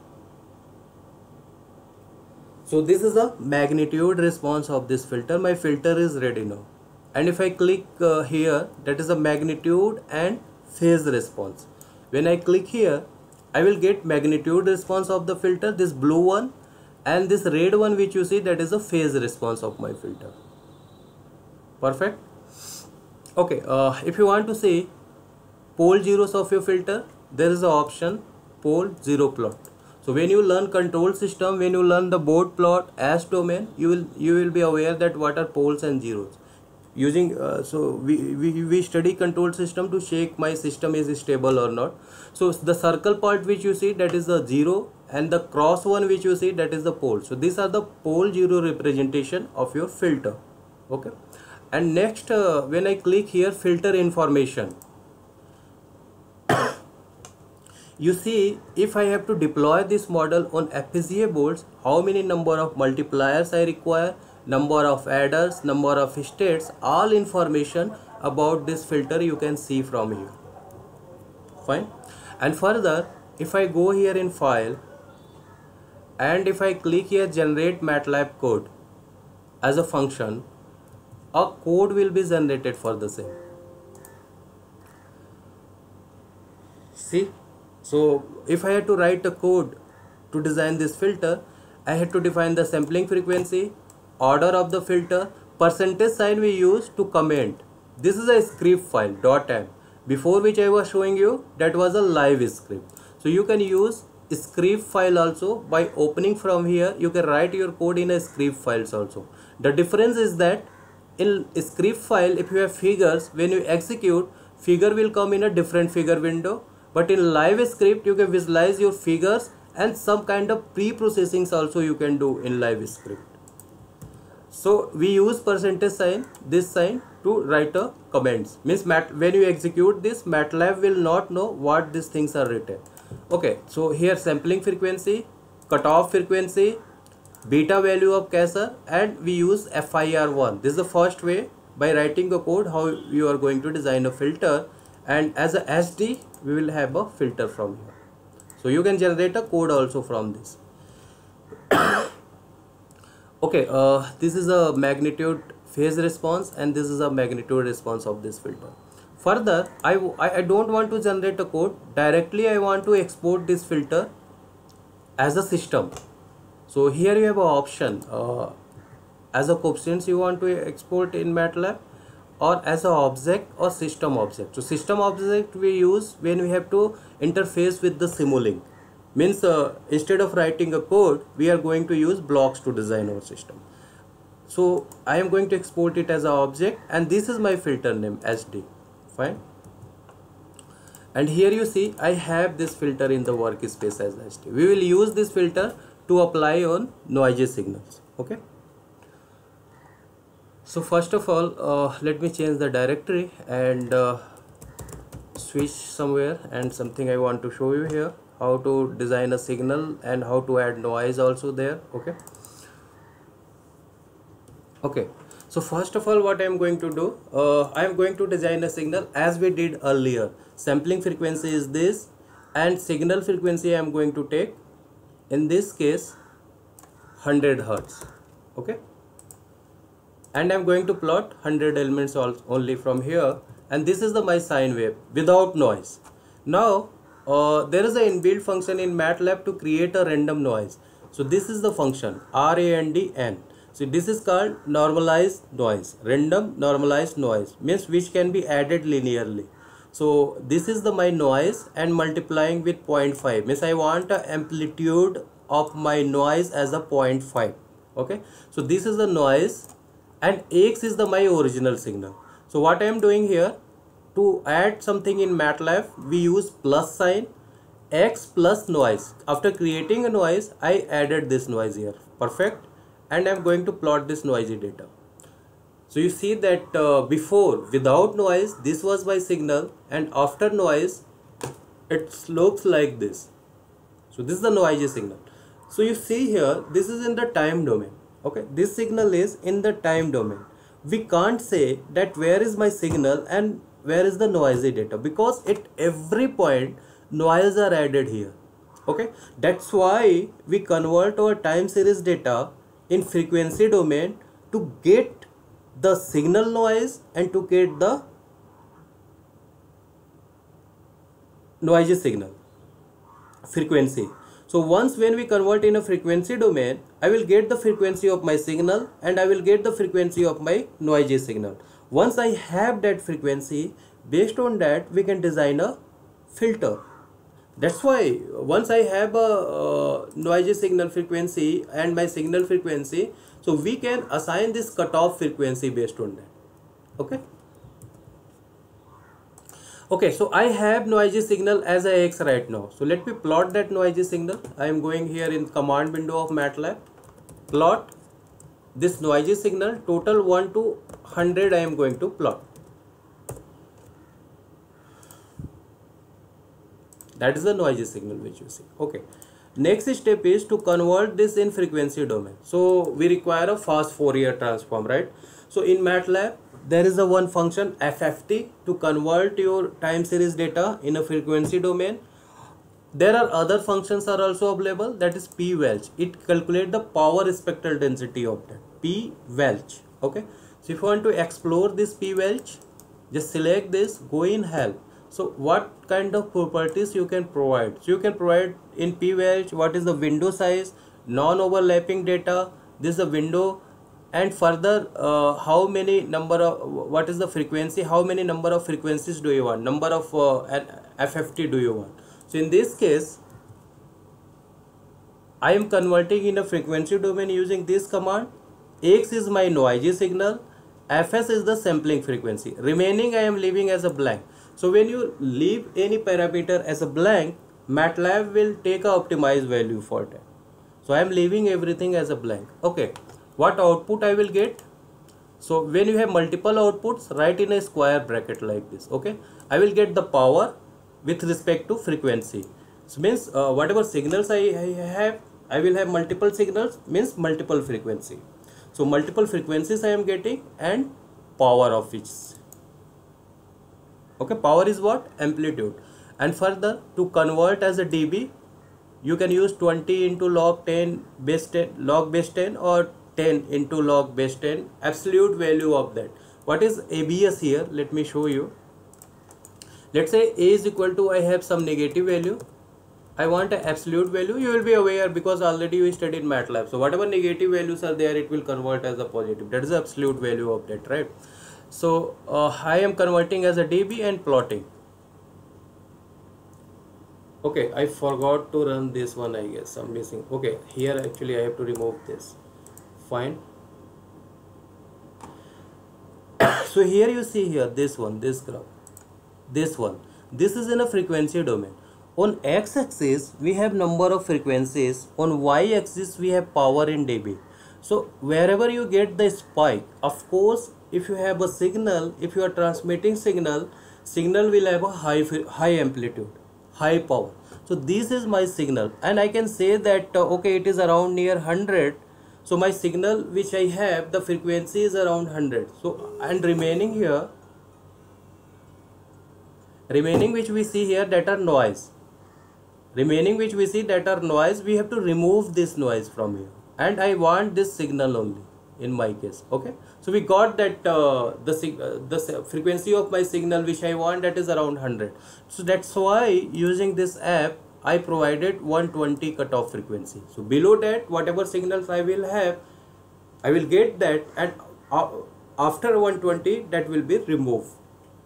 So this is the magnitude response of this filter. My filter is ready now. And if I click uh, here that is the magnitude and phase response. When I click here I will get magnitude response of the filter this blue one and this red one which you see that is a phase response of my filter. Perfect okay uh, if you want to see pole zeros of your filter there is an option pole zero plot. So when you learn control system when you learn the Bode plot as domain you will you will be aware that what are poles and zeros. Using uh, so we, we we study control system to check my system is stable or not. So the circle part which you see that is the zero and the cross one which you see that is the pole. So these are the pole zero representation of your filter. Okay and next uh, when i click here filter information. You see if I have to deploy this model on FPGA boards how many number of multipliers I require number of adders number of states all information about this filter you can see from here. Fine? And further if I go here in file and if I click here generate MATLAB code as a function a code will be generated for the same see so if I had to write a code to design this filter, I had to define the sampling frequency, order of the filter, percentage sign we use to comment. This is a script file dot .m. Before which I was showing you that was a live script. So you can use script file also by opening from here you can write your code in a script files also. The difference is that in script file if you have figures when you execute figure will come in a different figure window. But in live script you can visualize your figures and some kind of pre-processings also you can do in live script. So we use percentage sign this sign to write a comments. Means mat when you execute this matlab will not know what these things are written. Okay so here sampling frequency cutoff frequency beta value of Kaiser and we use FIR1 this is the first way by writing a code how you are going to design a filter. And as a SD we will have a filter from here. So you can generate a code also from this. Okay uh, this is a magnitude phase response and this is a magnitude response of this filter. Further I, I don't want to generate a code. Directly I want to export this filter as a system so here you have an option. Uh, as a coefficients you want to export in MATLAB or as a object or system object. So system object we use when we have to interface with the simulink. Means uh, instead of writing a code we are going to use blocks to design our system. So i am going to export it as an object and this is my filter name sd fine? And here you see i have this filter in the workspace as sd we will use this filter to apply on noisy signals okay? So first of all uh, let me change the directory and uh, switch somewhere and something I want to show you here how to design a signal and how to add noise also there okay? Okay so first of all what I am going to do uh, I am going to design a signal as we did earlier. Sampling frequency is this and signal frequency I am going to take in this case 100 hertz okay and I'm going to plot 100 elements only from here and this is the my sine wave without noise. Now uh, there is an inbuilt function in MATLAB to create a random noise. So this is the function RANDN. So this is called normalized noise, random normalized noise means which can be added linearly. So this is the my noise and multiplying with 0.5 means I want a amplitude of my noise as a 0.5 okay? So this is the noise and x is the my original signal. So what I am doing here to add something in MATLAB we use plus sign x plus noise. After creating a noise I added this noise here. Perfect? And I'm going to plot this noisy data so you see that uh, before without noise this was my signal and after noise it looks like this. So this is the noisy signal. So you see here this is in the time domain okay? This signal is in the time domain. We can't say that where is my signal and where is the noisy data because at every point noise are added here okay? That's why we convert our time series data in frequency domain to get the signal noise and to get the noisy signal frequency so once when we convert in a frequency domain, I will get the frequency of my signal and I will get the frequency of my noisy signal. Once I have that frequency, based on that we can design a filter. That's why once I have a uh, noisy signal frequency and my signal frequency, so we can assign this cutoff frequency based on that. Okay? Okay so i have noisy signal as a x right now. So let me plot that noisy signal. I am going here in command window of matlab. Plot this noisy signal total 1 to 100 i am going to plot. That is the noisy signal which you see. Okay next step is to convert this in frequency domain so we require a fast fourier transform right so in matlab there is a one function FFT to convert your time series data in a frequency domain. There are other functions are also available that is p-welch. It calculate the power spectral density of that p-welch. Okay. So if you want to explore this p-welch, just select this, go in help. So what kind of properties you can provide? So you can provide in p-welch what is the window size, non-overlapping data, this is the window and further uh, how many number of what is the frequency how many number of frequencies do you want? Number of uh, fft do you want? So in this case i am converting in a frequency domain using this command. X is my noisy signal. Fs is the sampling frequency. Remaining i am leaving as a blank so when you leave any parameter as a blank matlab will take a optimized value for that. So i am leaving everything as a blank. Okay what output I will get? So when you have multiple outputs write in a square bracket like this okay? I will get the power with respect to frequency. So means uh, whatever signals I, I have I will have multiple signals means multiple frequency. So multiple frequencies I am getting and power of which okay power is what? Amplitude. And further to convert as a dB you can use 20 into log 10 base 10 log base 10 or 10 into log base 10 absolute value of that. What is abs here? Let me show you. Let's say a is equal to i have some negative value. I want an absolute value. You will be aware because already you studied matlab. So whatever negative values are there it will convert as a positive. That is the absolute value of that right so uh, i am converting as a db and plotting. Okay i forgot to run this one i guess. I'm missing. Okay here actually i have to remove this. Fine. So here you see here this one this graph. This one. This is in a frequency domain. On x-axis we have number of frequencies. On y-axis we have power in dB so wherever you get the spike of course if you have a signal if you are transmitting signal signal will have a high high amplitude high power. So this is my signal. And i can say that uh, okay it is around near 100 so my signal which I have the frequency is around 100 so and remaining here remaining which we see here that are noise. Remaining which we see that are noise we have to remove this noise from here. And I want this signal only in my case okay so we got that uh, the uh, the frequency of my signal which i want that is around 100 so that's why using this app i provided 120 cutoff frequency. So below that whatever signals i will have i will get that and uh, after 120 that will be removed.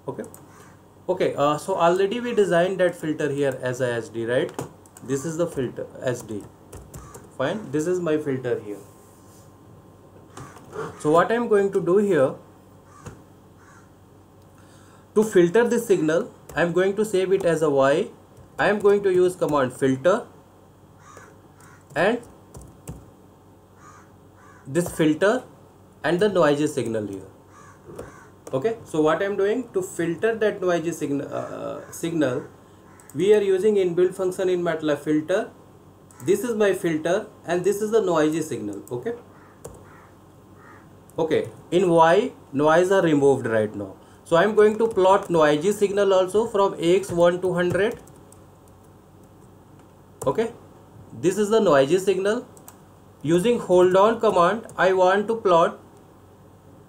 Okay? Okay uh, so already we designed that filter here as a sd right? This is the filter sd fine? This is my filter here so what I am going to do here to filter this signal I am going to save it as a Y. I am going to use command filter and this filter and the noisy signal here. Okay? So what I am doing to filter that noisy signal uh, signal we are using inbuilt function in MATLAB filter. This is my filter and this is the noisy signal. Okay okay in y noise are removed right now. So i am going to plot noisy signal also from x1 to 100 okay this is the noisy signal. Using hold on command i want to plot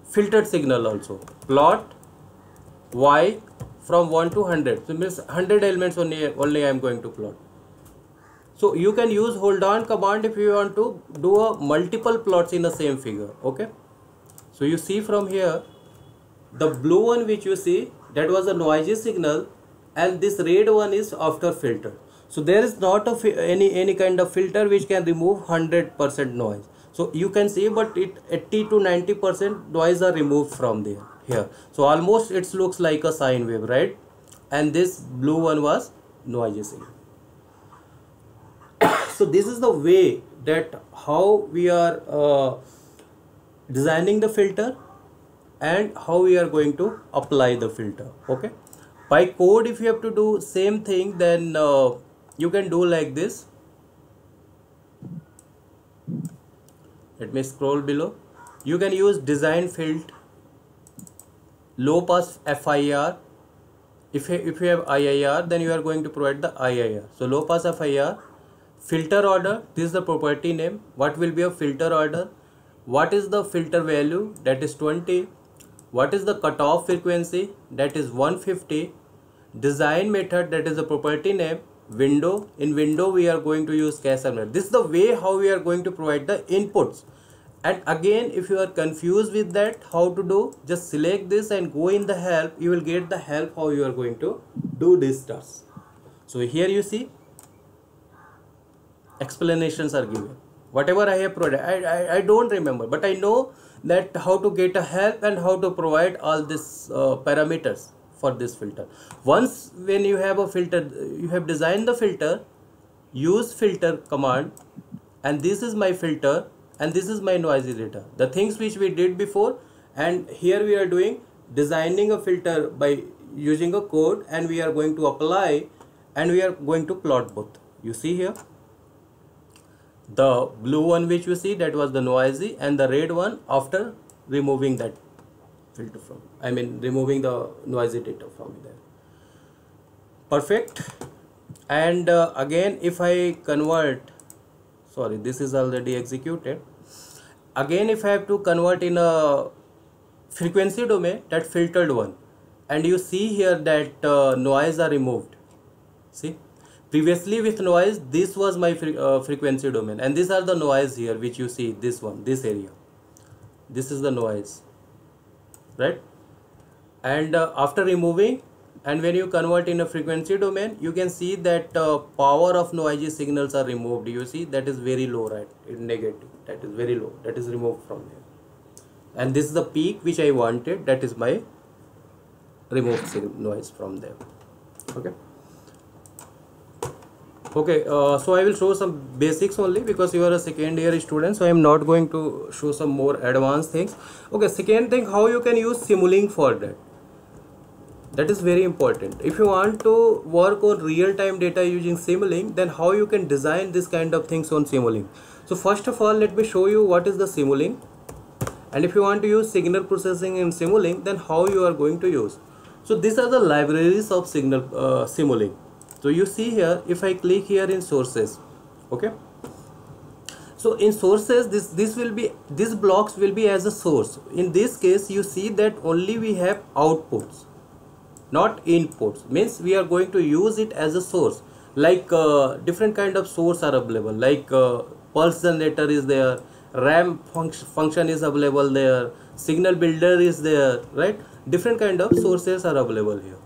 filtered signal also. Plot y from 1 to 100 so means 100 elements only only i am going to plot. So you can use hold on command if you want to do a multiple plots in the same figure. Okay so you see from here the blue one which you see that was a noisy signal and this red one is after filter. So there is not any any kind of filter which can remove 100% noise. So you can see but it 80 to 90% noise are removed from there here. So almost it looks like a sine wave right? And this blue one was noisy signal. So this is the way that how we are uh, designing the filter and how we are going to apply the filter okay? By code if you have to do same thing then uh, you can do like this. Let me scroll below. You can use designfilt low pass FIR if you, if you have IIR then you are going to provide the IIR so low pass FIR filter order this is the property name. What will be a filter order what is the filter value? That is 20 what is the cutoff frequency? That is 150 design method that is the property name. Window. In window we are going to use Kaiser this is the way how we are going to provide the inputs. And again if you are confused with that how to do? Just select this and go in the help. You will get the help how you are going to do this task. So here you see. Explanations are given whatever i have provided I, I, I don't remember but i know that how to get a help and how to provide all these uh, parameters for this filter. Once when you have a filter you have designed the filter use filter command and this is my filter and this is my noisy data the things which we did before and here we are doing designing a filter by using a code and we are going to apply and we are going to plot both. You see here the blue one which you see that was the noisy and the red one after removing that filter from i mean removing the noisy data from there. Perfect. And uh, again if i convert sorry this is already executed. Again if i have to convert in a frequency domain that filtered one. And you see here that uh, noise are removed. See previously with noise this was my fre- uh, frequency domain. And these are the noise here which you see this one this area. This is the noise. Right? And uh, after removing and when you convert in a frequency domain you can see that uh, power of noisy signals are removed. You see that is very low right? In negative. That is very low. That is removed from there. And this is the peak which i wanted. That is my removed noise from there. Okay okay uh, so i will show some basics only because you are a second year student so i am not going to show some more advanced things. Okay second thing how you can use simulink for that? That is very important. If you want to work on real time data using simulink then how you can design this kind of things on simulink? So first of all let me show you what is the simulink. And if you want to use signal processing in simulink then how you are going to use? So these are the libraries of signal uh, simulink so you see here if i click here in sources okay? So in sources this this will be these blocks will be as a source. In this case you see that only we have outputs not inputs. Means we are going to use it as a source. Like uh, different kind of source are available. Like uh, pulse generator is there ramp function function is available there signal builder is there right? Different kind of sources are available here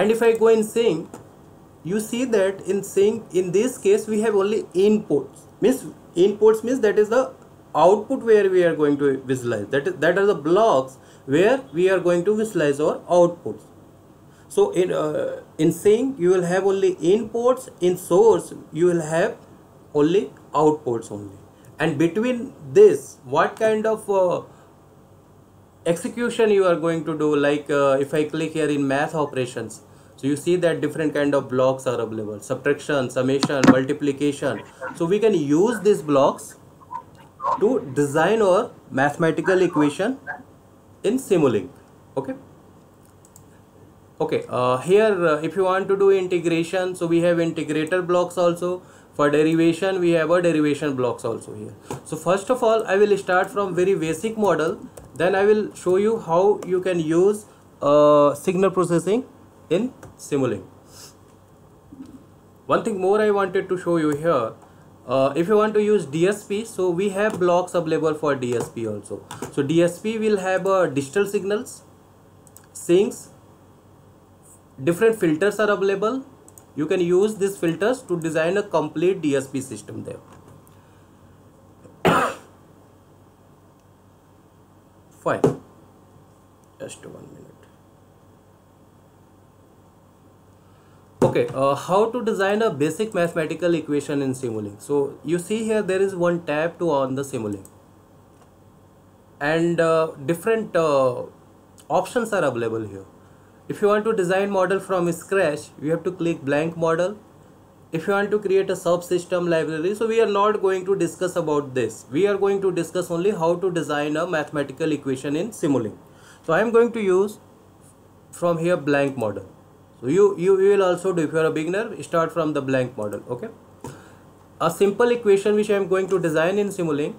and if i go in sink you see that in sink in this case we have only inputs. Means inputs means that is the output where we are going to visualize. That is that are the blocks where we are going to visualize our outputs. So in uh, in sink you will have only inputs. In source you will have only outputs only. And between this what kind of uh, execution you are going to do? Like uh, if i click here in math operations so you see that different kind of blocks are available. Subtraction summation multiplication. So we can use these blocks to design our mathematical equation in simulink. Okay? Okay uh, here uh, if you want to do integration so we have integrator blocks also. For derivation we have a derivation blocks also here. So first of all i will start from very basic model. Then i will show you how you can use uh, signal processing in simulink. One thing more i wanted to show you here uh, if you want to use DSP so we have blocks available for DSP also. So DSP will have uh, digital signals sinks different filters are available. You can use these filters to design a complete DSP system there. Fine. Just one minute okay uh, how to design a basic mathematical equation in simulink? So you see here there is one tab to on the simulink. And uh, different uh, options are available here. If you want to design model from scratch you have to click blank model. If you want to create a subsystem library so we are not going to discuss about this. We are going to discuss only how to design a mathematical equation in simulink. So i am going to use from here blank model so you, you will also do if you are a beginner start from the blank model okay? A simple equation which i am going to design in simulink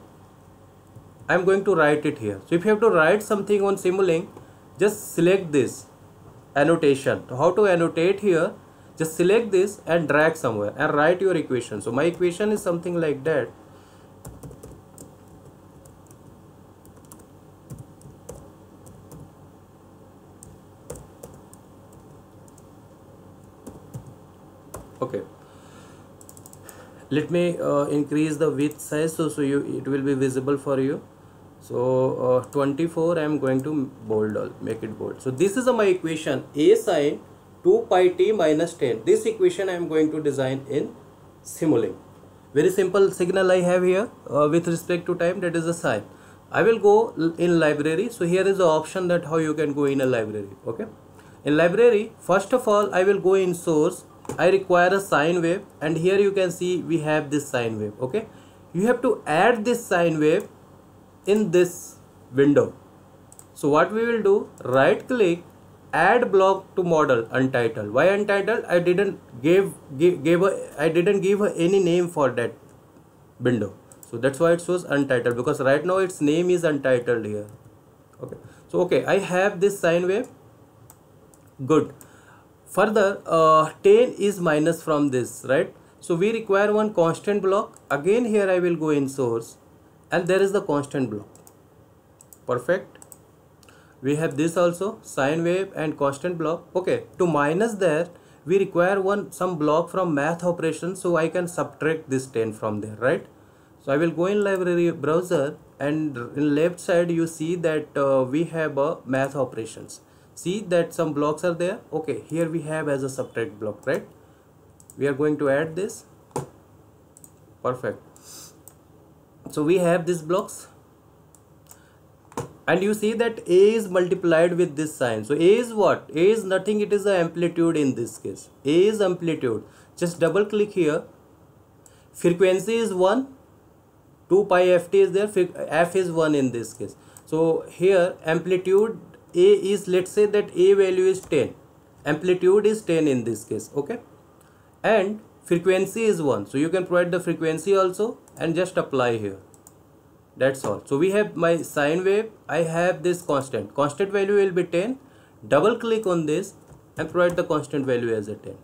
i am going to write it here. So if you have to write something on simulink just select this annotation. So how to annotate here? Just select this and drag somewhere and write your equation. So my equation is something like that okay let me uh, increase the width size so so you it will be visible for you. So uh, 24 i am going to bold all make it bold. So this is my equation a sine 2 pi t minus 10 this equation i am going to design in simulink. Very simple signal i have here uh, with respect to time that is a sine. I will go in library. So here is the option that how you can go in a library okay? In library first of all i will go in source I require a sine wave and here you can see we have this sine wave okay? You have to add this sine wave in this window. So what we will do? Right click add block to model untitled. Why untitled? I didn't give give, gave a I didn't give any name for that window. So that's why it shows untitled because right now its name is untitled here. Okay. So okay I have this sine wave. Good further uh, 10 is minus from this right? So we require one constant block. Again here I will go in source and there is the constant block. Perfect. We have this also sine wave and constant block. Okay to minus there we require one sum block from math operation so I can subtract this 10 from there right? So I will go in library browser and in left side you see that uh, we have a math operations see that some blocks are there? Okay here we have as a subtract block right? We are going to add this. Perfect. So we have these blocks. And you see that a is multiplied with this sine. So a is what? A is nothing. It is the amplitude in this case. A is amplitude. Just double click here. Frequency is 1 2 pi ft is there. F is 1 in this case. So here amplitude a is let's say that a value is 10 amplitude is 10 in this case okay? And frequency is 1 so you can provide the frequency also and just apply here. That's all. So we have my sine wave. I have this constant. Constant value will be 10 double click on this and provide the constant value as a 10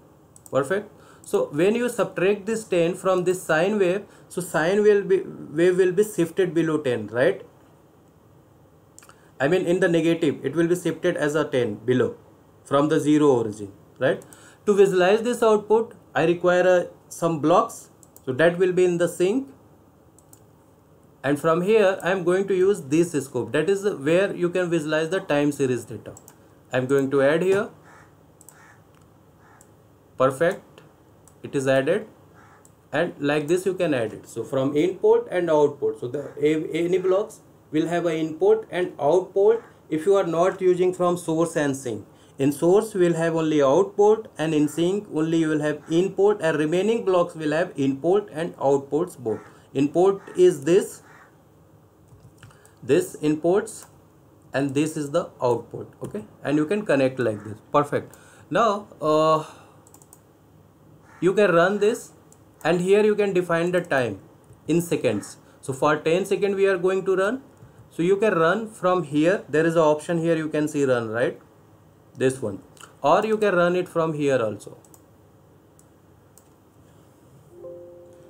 perfect? So when you subtract this 10 from this sine wave so sine will be wave will be shifted below 10 right i mean in the negative it will be shifted as a 10 below from the zero origin right? To visualize this output i require uh, some blocks. So that will be in the sink and from here I am going to use this scope. That is where you can visualize the time series data. I am going to add here. Perfect. It is added. And like this you can add it. So from input and output. So the any blocks will have an input and output if you are not using from source and sink in source will have only output and in sink only you will have input and remaining blocks will have input and outputs both. Input is this this inputs and this is the output okay? And you can connect like this. Perfect. Now uh, you can run this and here you can define the time in seconds. So for 10 second we are going to run so you can run from here. There is an option here. You can see run right? This one. Or you can run it from here also.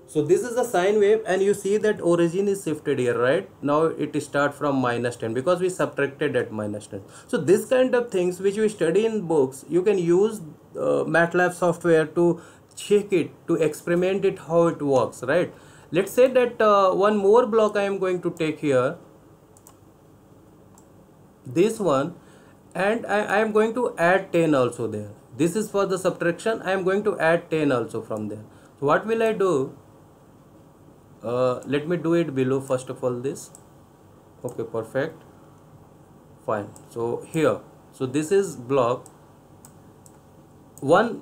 So this is the sine wave and you see that origin is shifted here right? Now it start from minus 10 because we subtracted at minus 10 so this kind of things which we study in books you can use uh, matlab software to check it to experiment it how it works right? Let's say that uh, one more block i am going to take here this one and I, I am going to add 10 also there. This is for the subtraction I am going to add 10 also from there. So what will I do? Uh, let me do it below first of all this. Okay perfect. Fine. So here. So this is block. One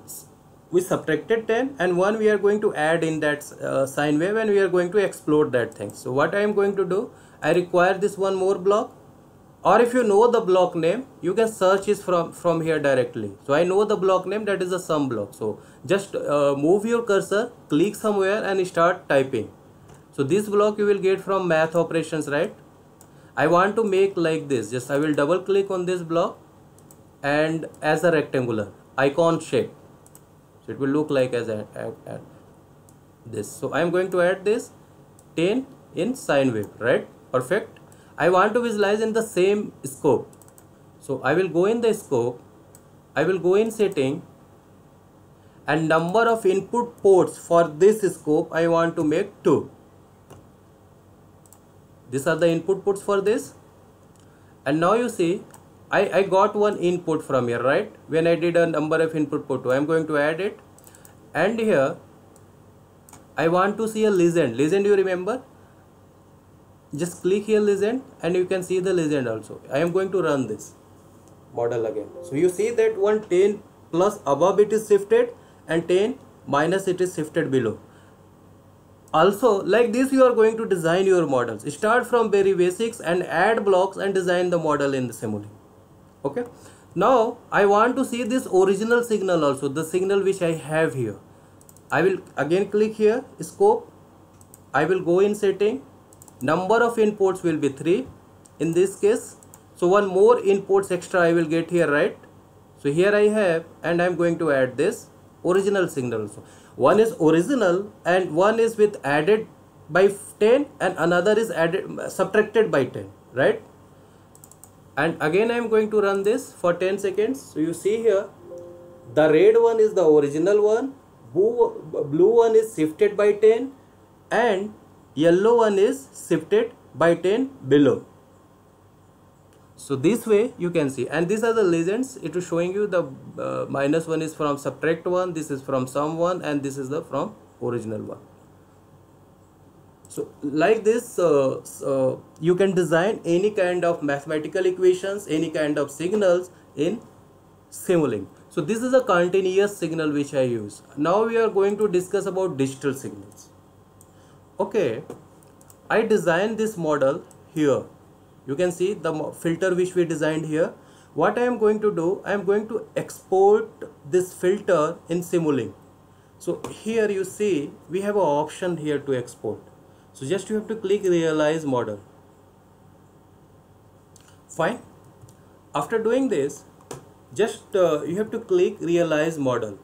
we subtracted 10 and one we are going to add in that uh, sine wave and we are going to explode that thing. So what I am going to do? I require this one more block or if you know the block name you can search it from from here directly. So I know the block name that is a sum block. So just uh, move your cursor click somewhere and start typing. So this block you will get from math operations right? I want to make like this. Just I will double click on this block and as a rectangular icon shape. So it will look like as a, a, a this. So I am going to add this 10 in sine wave right? Perfect I want to visualize in the same scope. So I will go in the scope I will go in setting and number of input ports for this scope I want to make 2 these are the input ports for this. And now you see I, I got one input from here right? When I did a number of input port I am going to add it. And here I want to see a legend. Legend you remember just click here legend and you can see the legend also. I am going to run this model again. So you see that one 10 plus above it is shifted and 10 minus it is shifted below. Also like this you are going to design your models. Start from very basics and add blocks and design the model in the Simulink okay? Now I want to see this original signal also the signal which I have here. I will again click here scope. I will go in setting number of inputs will be 3 in this case. So one more inputs extra I will get here right? So here I have and I'm going to add this original signal. Also one is original and one is with added by 10 and another is added subtracted by 10 right? And again I am going to run this for 10 seconds. So you see here the red one is the original one blue, blue one is shifted by 10 and yellow one is shifted by 10 below so this way you can see and these are the legends it is showing you the uh, minus one is from subtract one this is from sum one and this is the from original one so like this uh, uh, you can design any kind of mathematical equations any kind of signals in Simulink. So this is a continuous signal which I use. Now we are going to discuss about digital signals. Okay, I designed this model here. You can see the filter which we designed here. What I am going to do I am going to export this filter in Simulink. So here you see we have an option here to export. So just you have to click realize model. Fine. After doing this just uh, you have to click realize model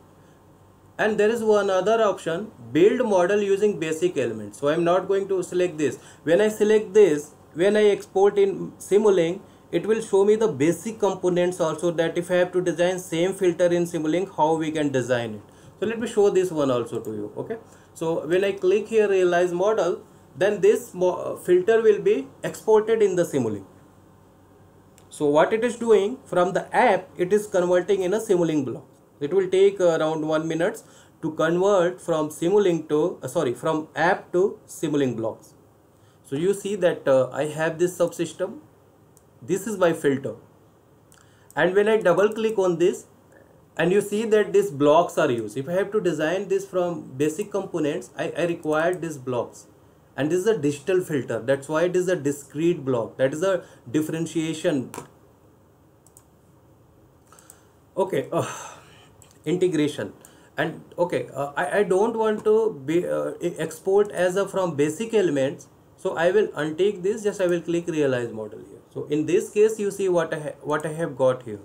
and there is one other option build model using basic elements. So i'm not going to select this. When i select this when i export in simulink it will show me the basic components also that if I have to design same filter in Simulink how we can design it. So let me show this one also to you okay? So when I click here realize model then this uh, filter will be exported in the Simulink. So what it is doing from the app it is converting in a Simulink block it will take around one minutes to convert from Simulink to uh, sorry from app to Simulink blocks. So you see that uh, I have this subsystem. This is my filter. And when I double click on this and you see that these blocks are used. If I have to design this from basic components I, I require these blocks. And this is a digital filter. That's why it is a discrete block. That is a differentiation. Okay uh, integration. And okay uh, I, I don't want to be uh, export as a from basic elements. So I will untake this just I will click realize model here. So in this case you see what I what I have got here.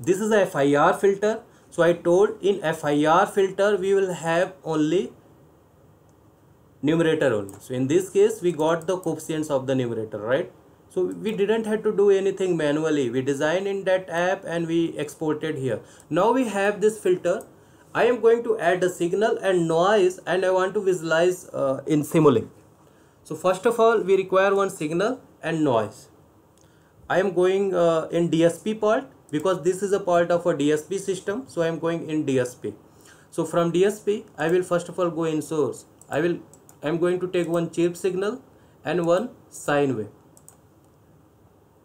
This is a FIR filter. So I told in FIR filter we will have only numerator only. So in this case we got the coefficients of the numerator right so we didn't have to do anything manually we designed in that app and we exported here now we have this filter I am going to add a signal and noise and I want to visualize uh, in Simulink so first of all we require one signal and noise. I am going uh, in DSP part because this is a part of a DSP system. So I am going in DSP. So from DSP, I will first of all go in source. I will, I am going to take one chirp signal and one sine wave.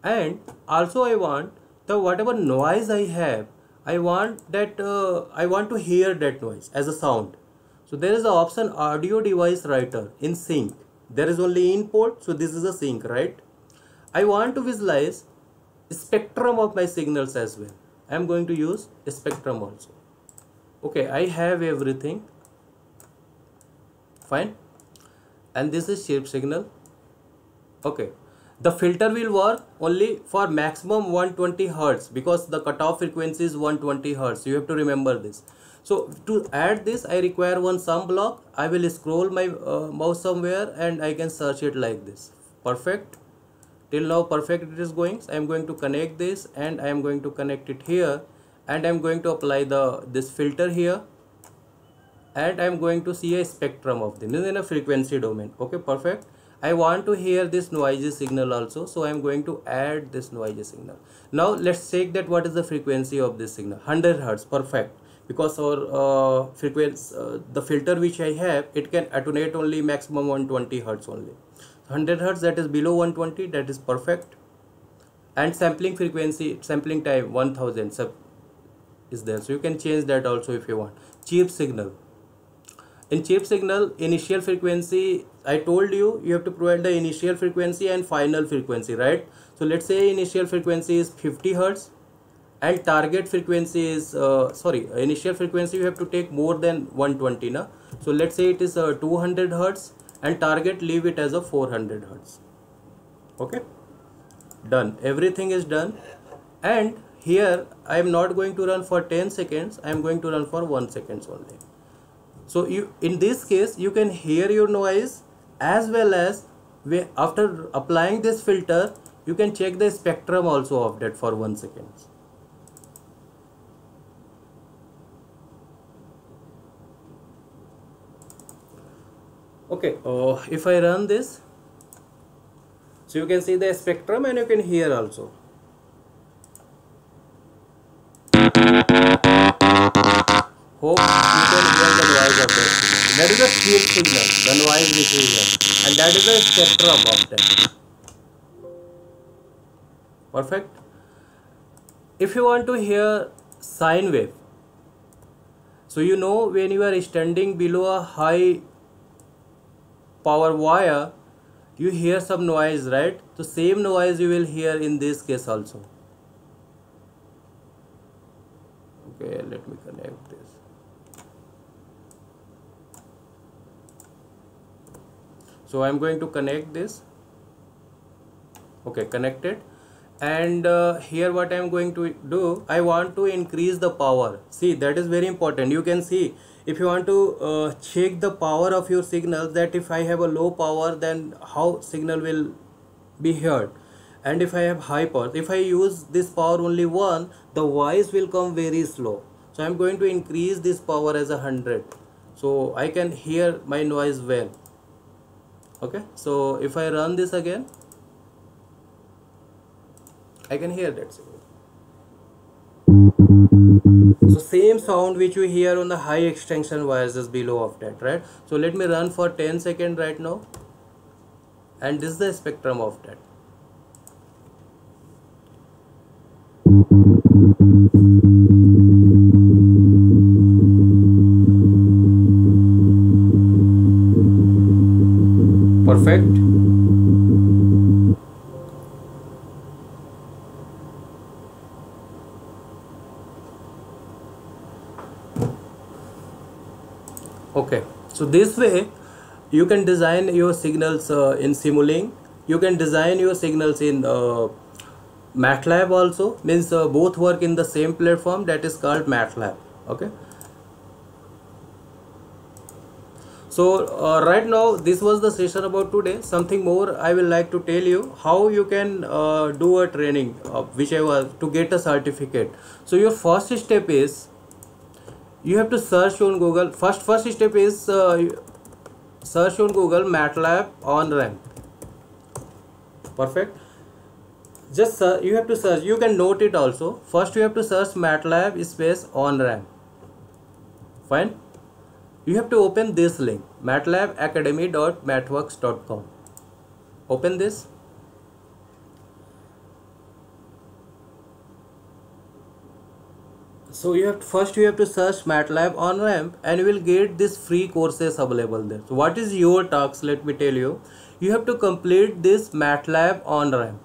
And also I want the whatever noise I have, I want that, uh, I want to hear that noise as a sound. So there is the option audio device writer in sink. There is only input. So this is a sink, right? I want to visualize spectrum of my signals as well. I am going to use spectrum also. Okay, I have everything. Fine. And this is chirp signal. Okay. The filter will work only for maximum 120 Hertz because the cutoff frequency is 120 Hertz. You have to remember this. So to add this, I require one sum block. I will scroll my uh, mouse somewhere and I can search it like this. Perfect till now perfect it is going so i am going to connect this and i am going to connect it here and i am going to apply the this filter here and i am going to see a spectrum of this is in a frequency domain okay perfect I want to hear this noisy signal also so I am going to add this noisy signal. Now let's check that what is the frequency of this signal. 100 Hertz perfect. Because our uh, frequency uh, the filter which I have it can attenuate only maximum 120 Hertz only. 100 hertz that is below 120 that is perfect. And sampling frequency sampling time 1000 sub is there. So you can change that also if you want. Chirp signal. In chirp signal initial frequency i told you you have to provide the initial frequency and final frequency right? So let's say initial frequency is 50 hertz and target frequency is uh, sorry initial frequency you have to take more than 120 na? So let's say it is uh, 200 hertz and target leave it as a 400 hertz. Okay? Done. Everything is done. And here I am not going to run for 10 seconds. I am going to run for 1 seconds only. So you in this case you can hear your noise as well as we, after applying this filter you can check the spectrum also of that for 1 seconds okay uh, if I run this so you can see the spectrum and you can hear also hope you can hear the noise of that signal. that is a chirp signal. The noise which and that is the spectrum of that perfect? If you want to hear sine wave so you know when you are standing below a high power wire you hear some noise right? The same noise you will hear in this case also. Okay let me connect this so i'm going to connect this. Okay connected. And uh, here what i am going to do i want to increase the power. See that is very important. You can see if you want to uh, check the power of your signal that if i have a low power then how signal will be heard. And if i have high power if i use this power only one the voice will come very slow. So i'm going to increase this power as a hundred. So i can hear my noise well okay so if i run this again I can hear that signal. So same sound which you hear on the high extension wires is below of that, right? So let me run for 10 seconds right now. And this is the spectrum of that. Perfect. okay. So this way you can design your signals uh, in simulink. You can design your signals in uh, matlab also. Means uh, both work in the same platform that is called matlab. Okay so uh, right now this was the session about today. Something more i will like to tell you how you can uh, do a training uh, which i was to get a certificate. So your first step is you have to search on google. First first step is uh, search on google matlab on ramp perfect. Just uh, you have to search. You can note it also. First you have to search matlab space on ramp fine you have to open this link matlabacademy.mathworks.com open this. So you have to, first you have to search matlab on ramp and you will get this free courses available there. So what is your task? Let me tell you. You have to complete this matlab on ramp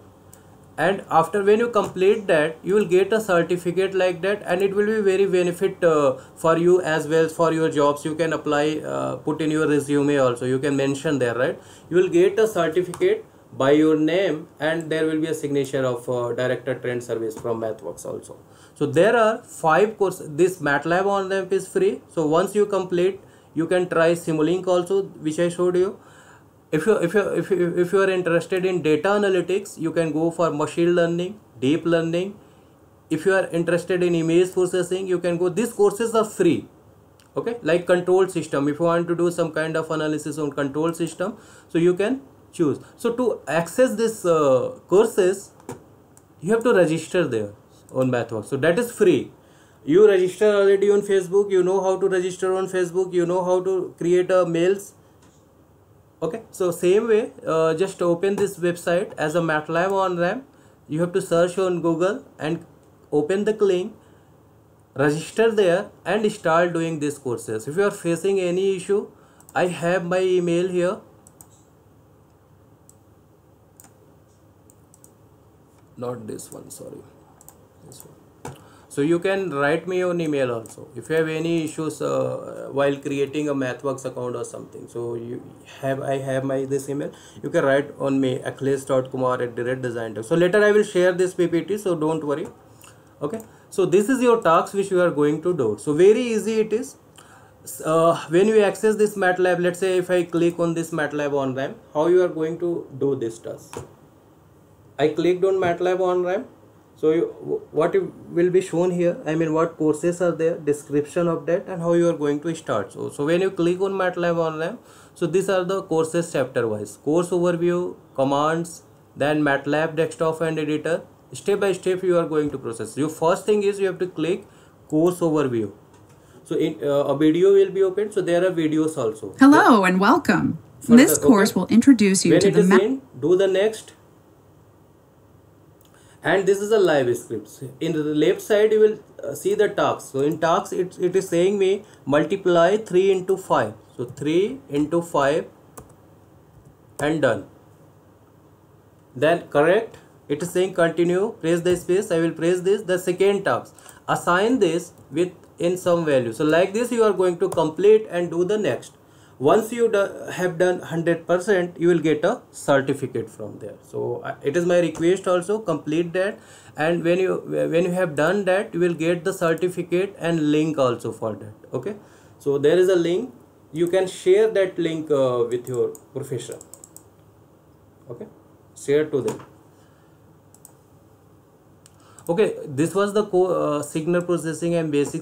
and after when you complete that you will get a certificate like that and it will be very benefit uh, for you as well for your jobs. You can apply uh, put in your resume also. You can mention there right? You will get a certificate by your name and there will be a signature of uh, director trained service from mathworks also. So there are five courses this matlab on ramp is free. So once you complete you can try simulink also which i showed you if you if you if you if you are interested in data analytics you can go for machine learning deep learning. If you are interested in image processing you can go these courses are free. Okay? Like control system. If you want to do some kind of analysis on control system so you can choose. So to access this uh, courses you have to register there on mathworks. So that is free. You register already on facebook you know how to register on facebook you know how to create a mails okay so same way uh, just open this website as a matlab on ramp you have to search on google and open the link register there and start doing these courses. If you are facing any issue i have my email here. Not this one sorry so you can write me on email also. If you have any issues uh, while creating a mathworks account or something. So you have i have my this email. You can write on me akhilesh.kumar at direct design so later i will share this ppt so don't worry. Okay? So this is your task which you are going to do. So very easy it is. Uh, when you access this matlab let's say if i click on this matlab on ramp how you are going to do this task? I clicked on matlab on ramp so you, what will be shown here i mean what courses are there description of that and how you are going to start. So so when you click on matlab online so these are the courses chapter wise course overview commands then matlab desktop and editor. Step by step you are going to process. Your first thing is you have to click course overview. So in, uh, a video will be opened. So there are videos also. Hello and welcome. For This the- course okay. will introduce you when to the in do the next and this is a live script. In the left side you will uh, see the tasks so in tasks it, it is saying me multiply 3 into 5 so 3 into 5 and done. Then correct? It is saying continue press the space i will press this the second task assign this with in some value. So like this you are going to complete and do the next once you do, have done 100% you will get a certificate from there. So uh, it is my request also complete that. And when you when you have done that you will get the certificate and link also for that okay? So there is a link. You can share that link uh, with your professor okay? Share to them. Okay this was the co- uh, signal processing and basics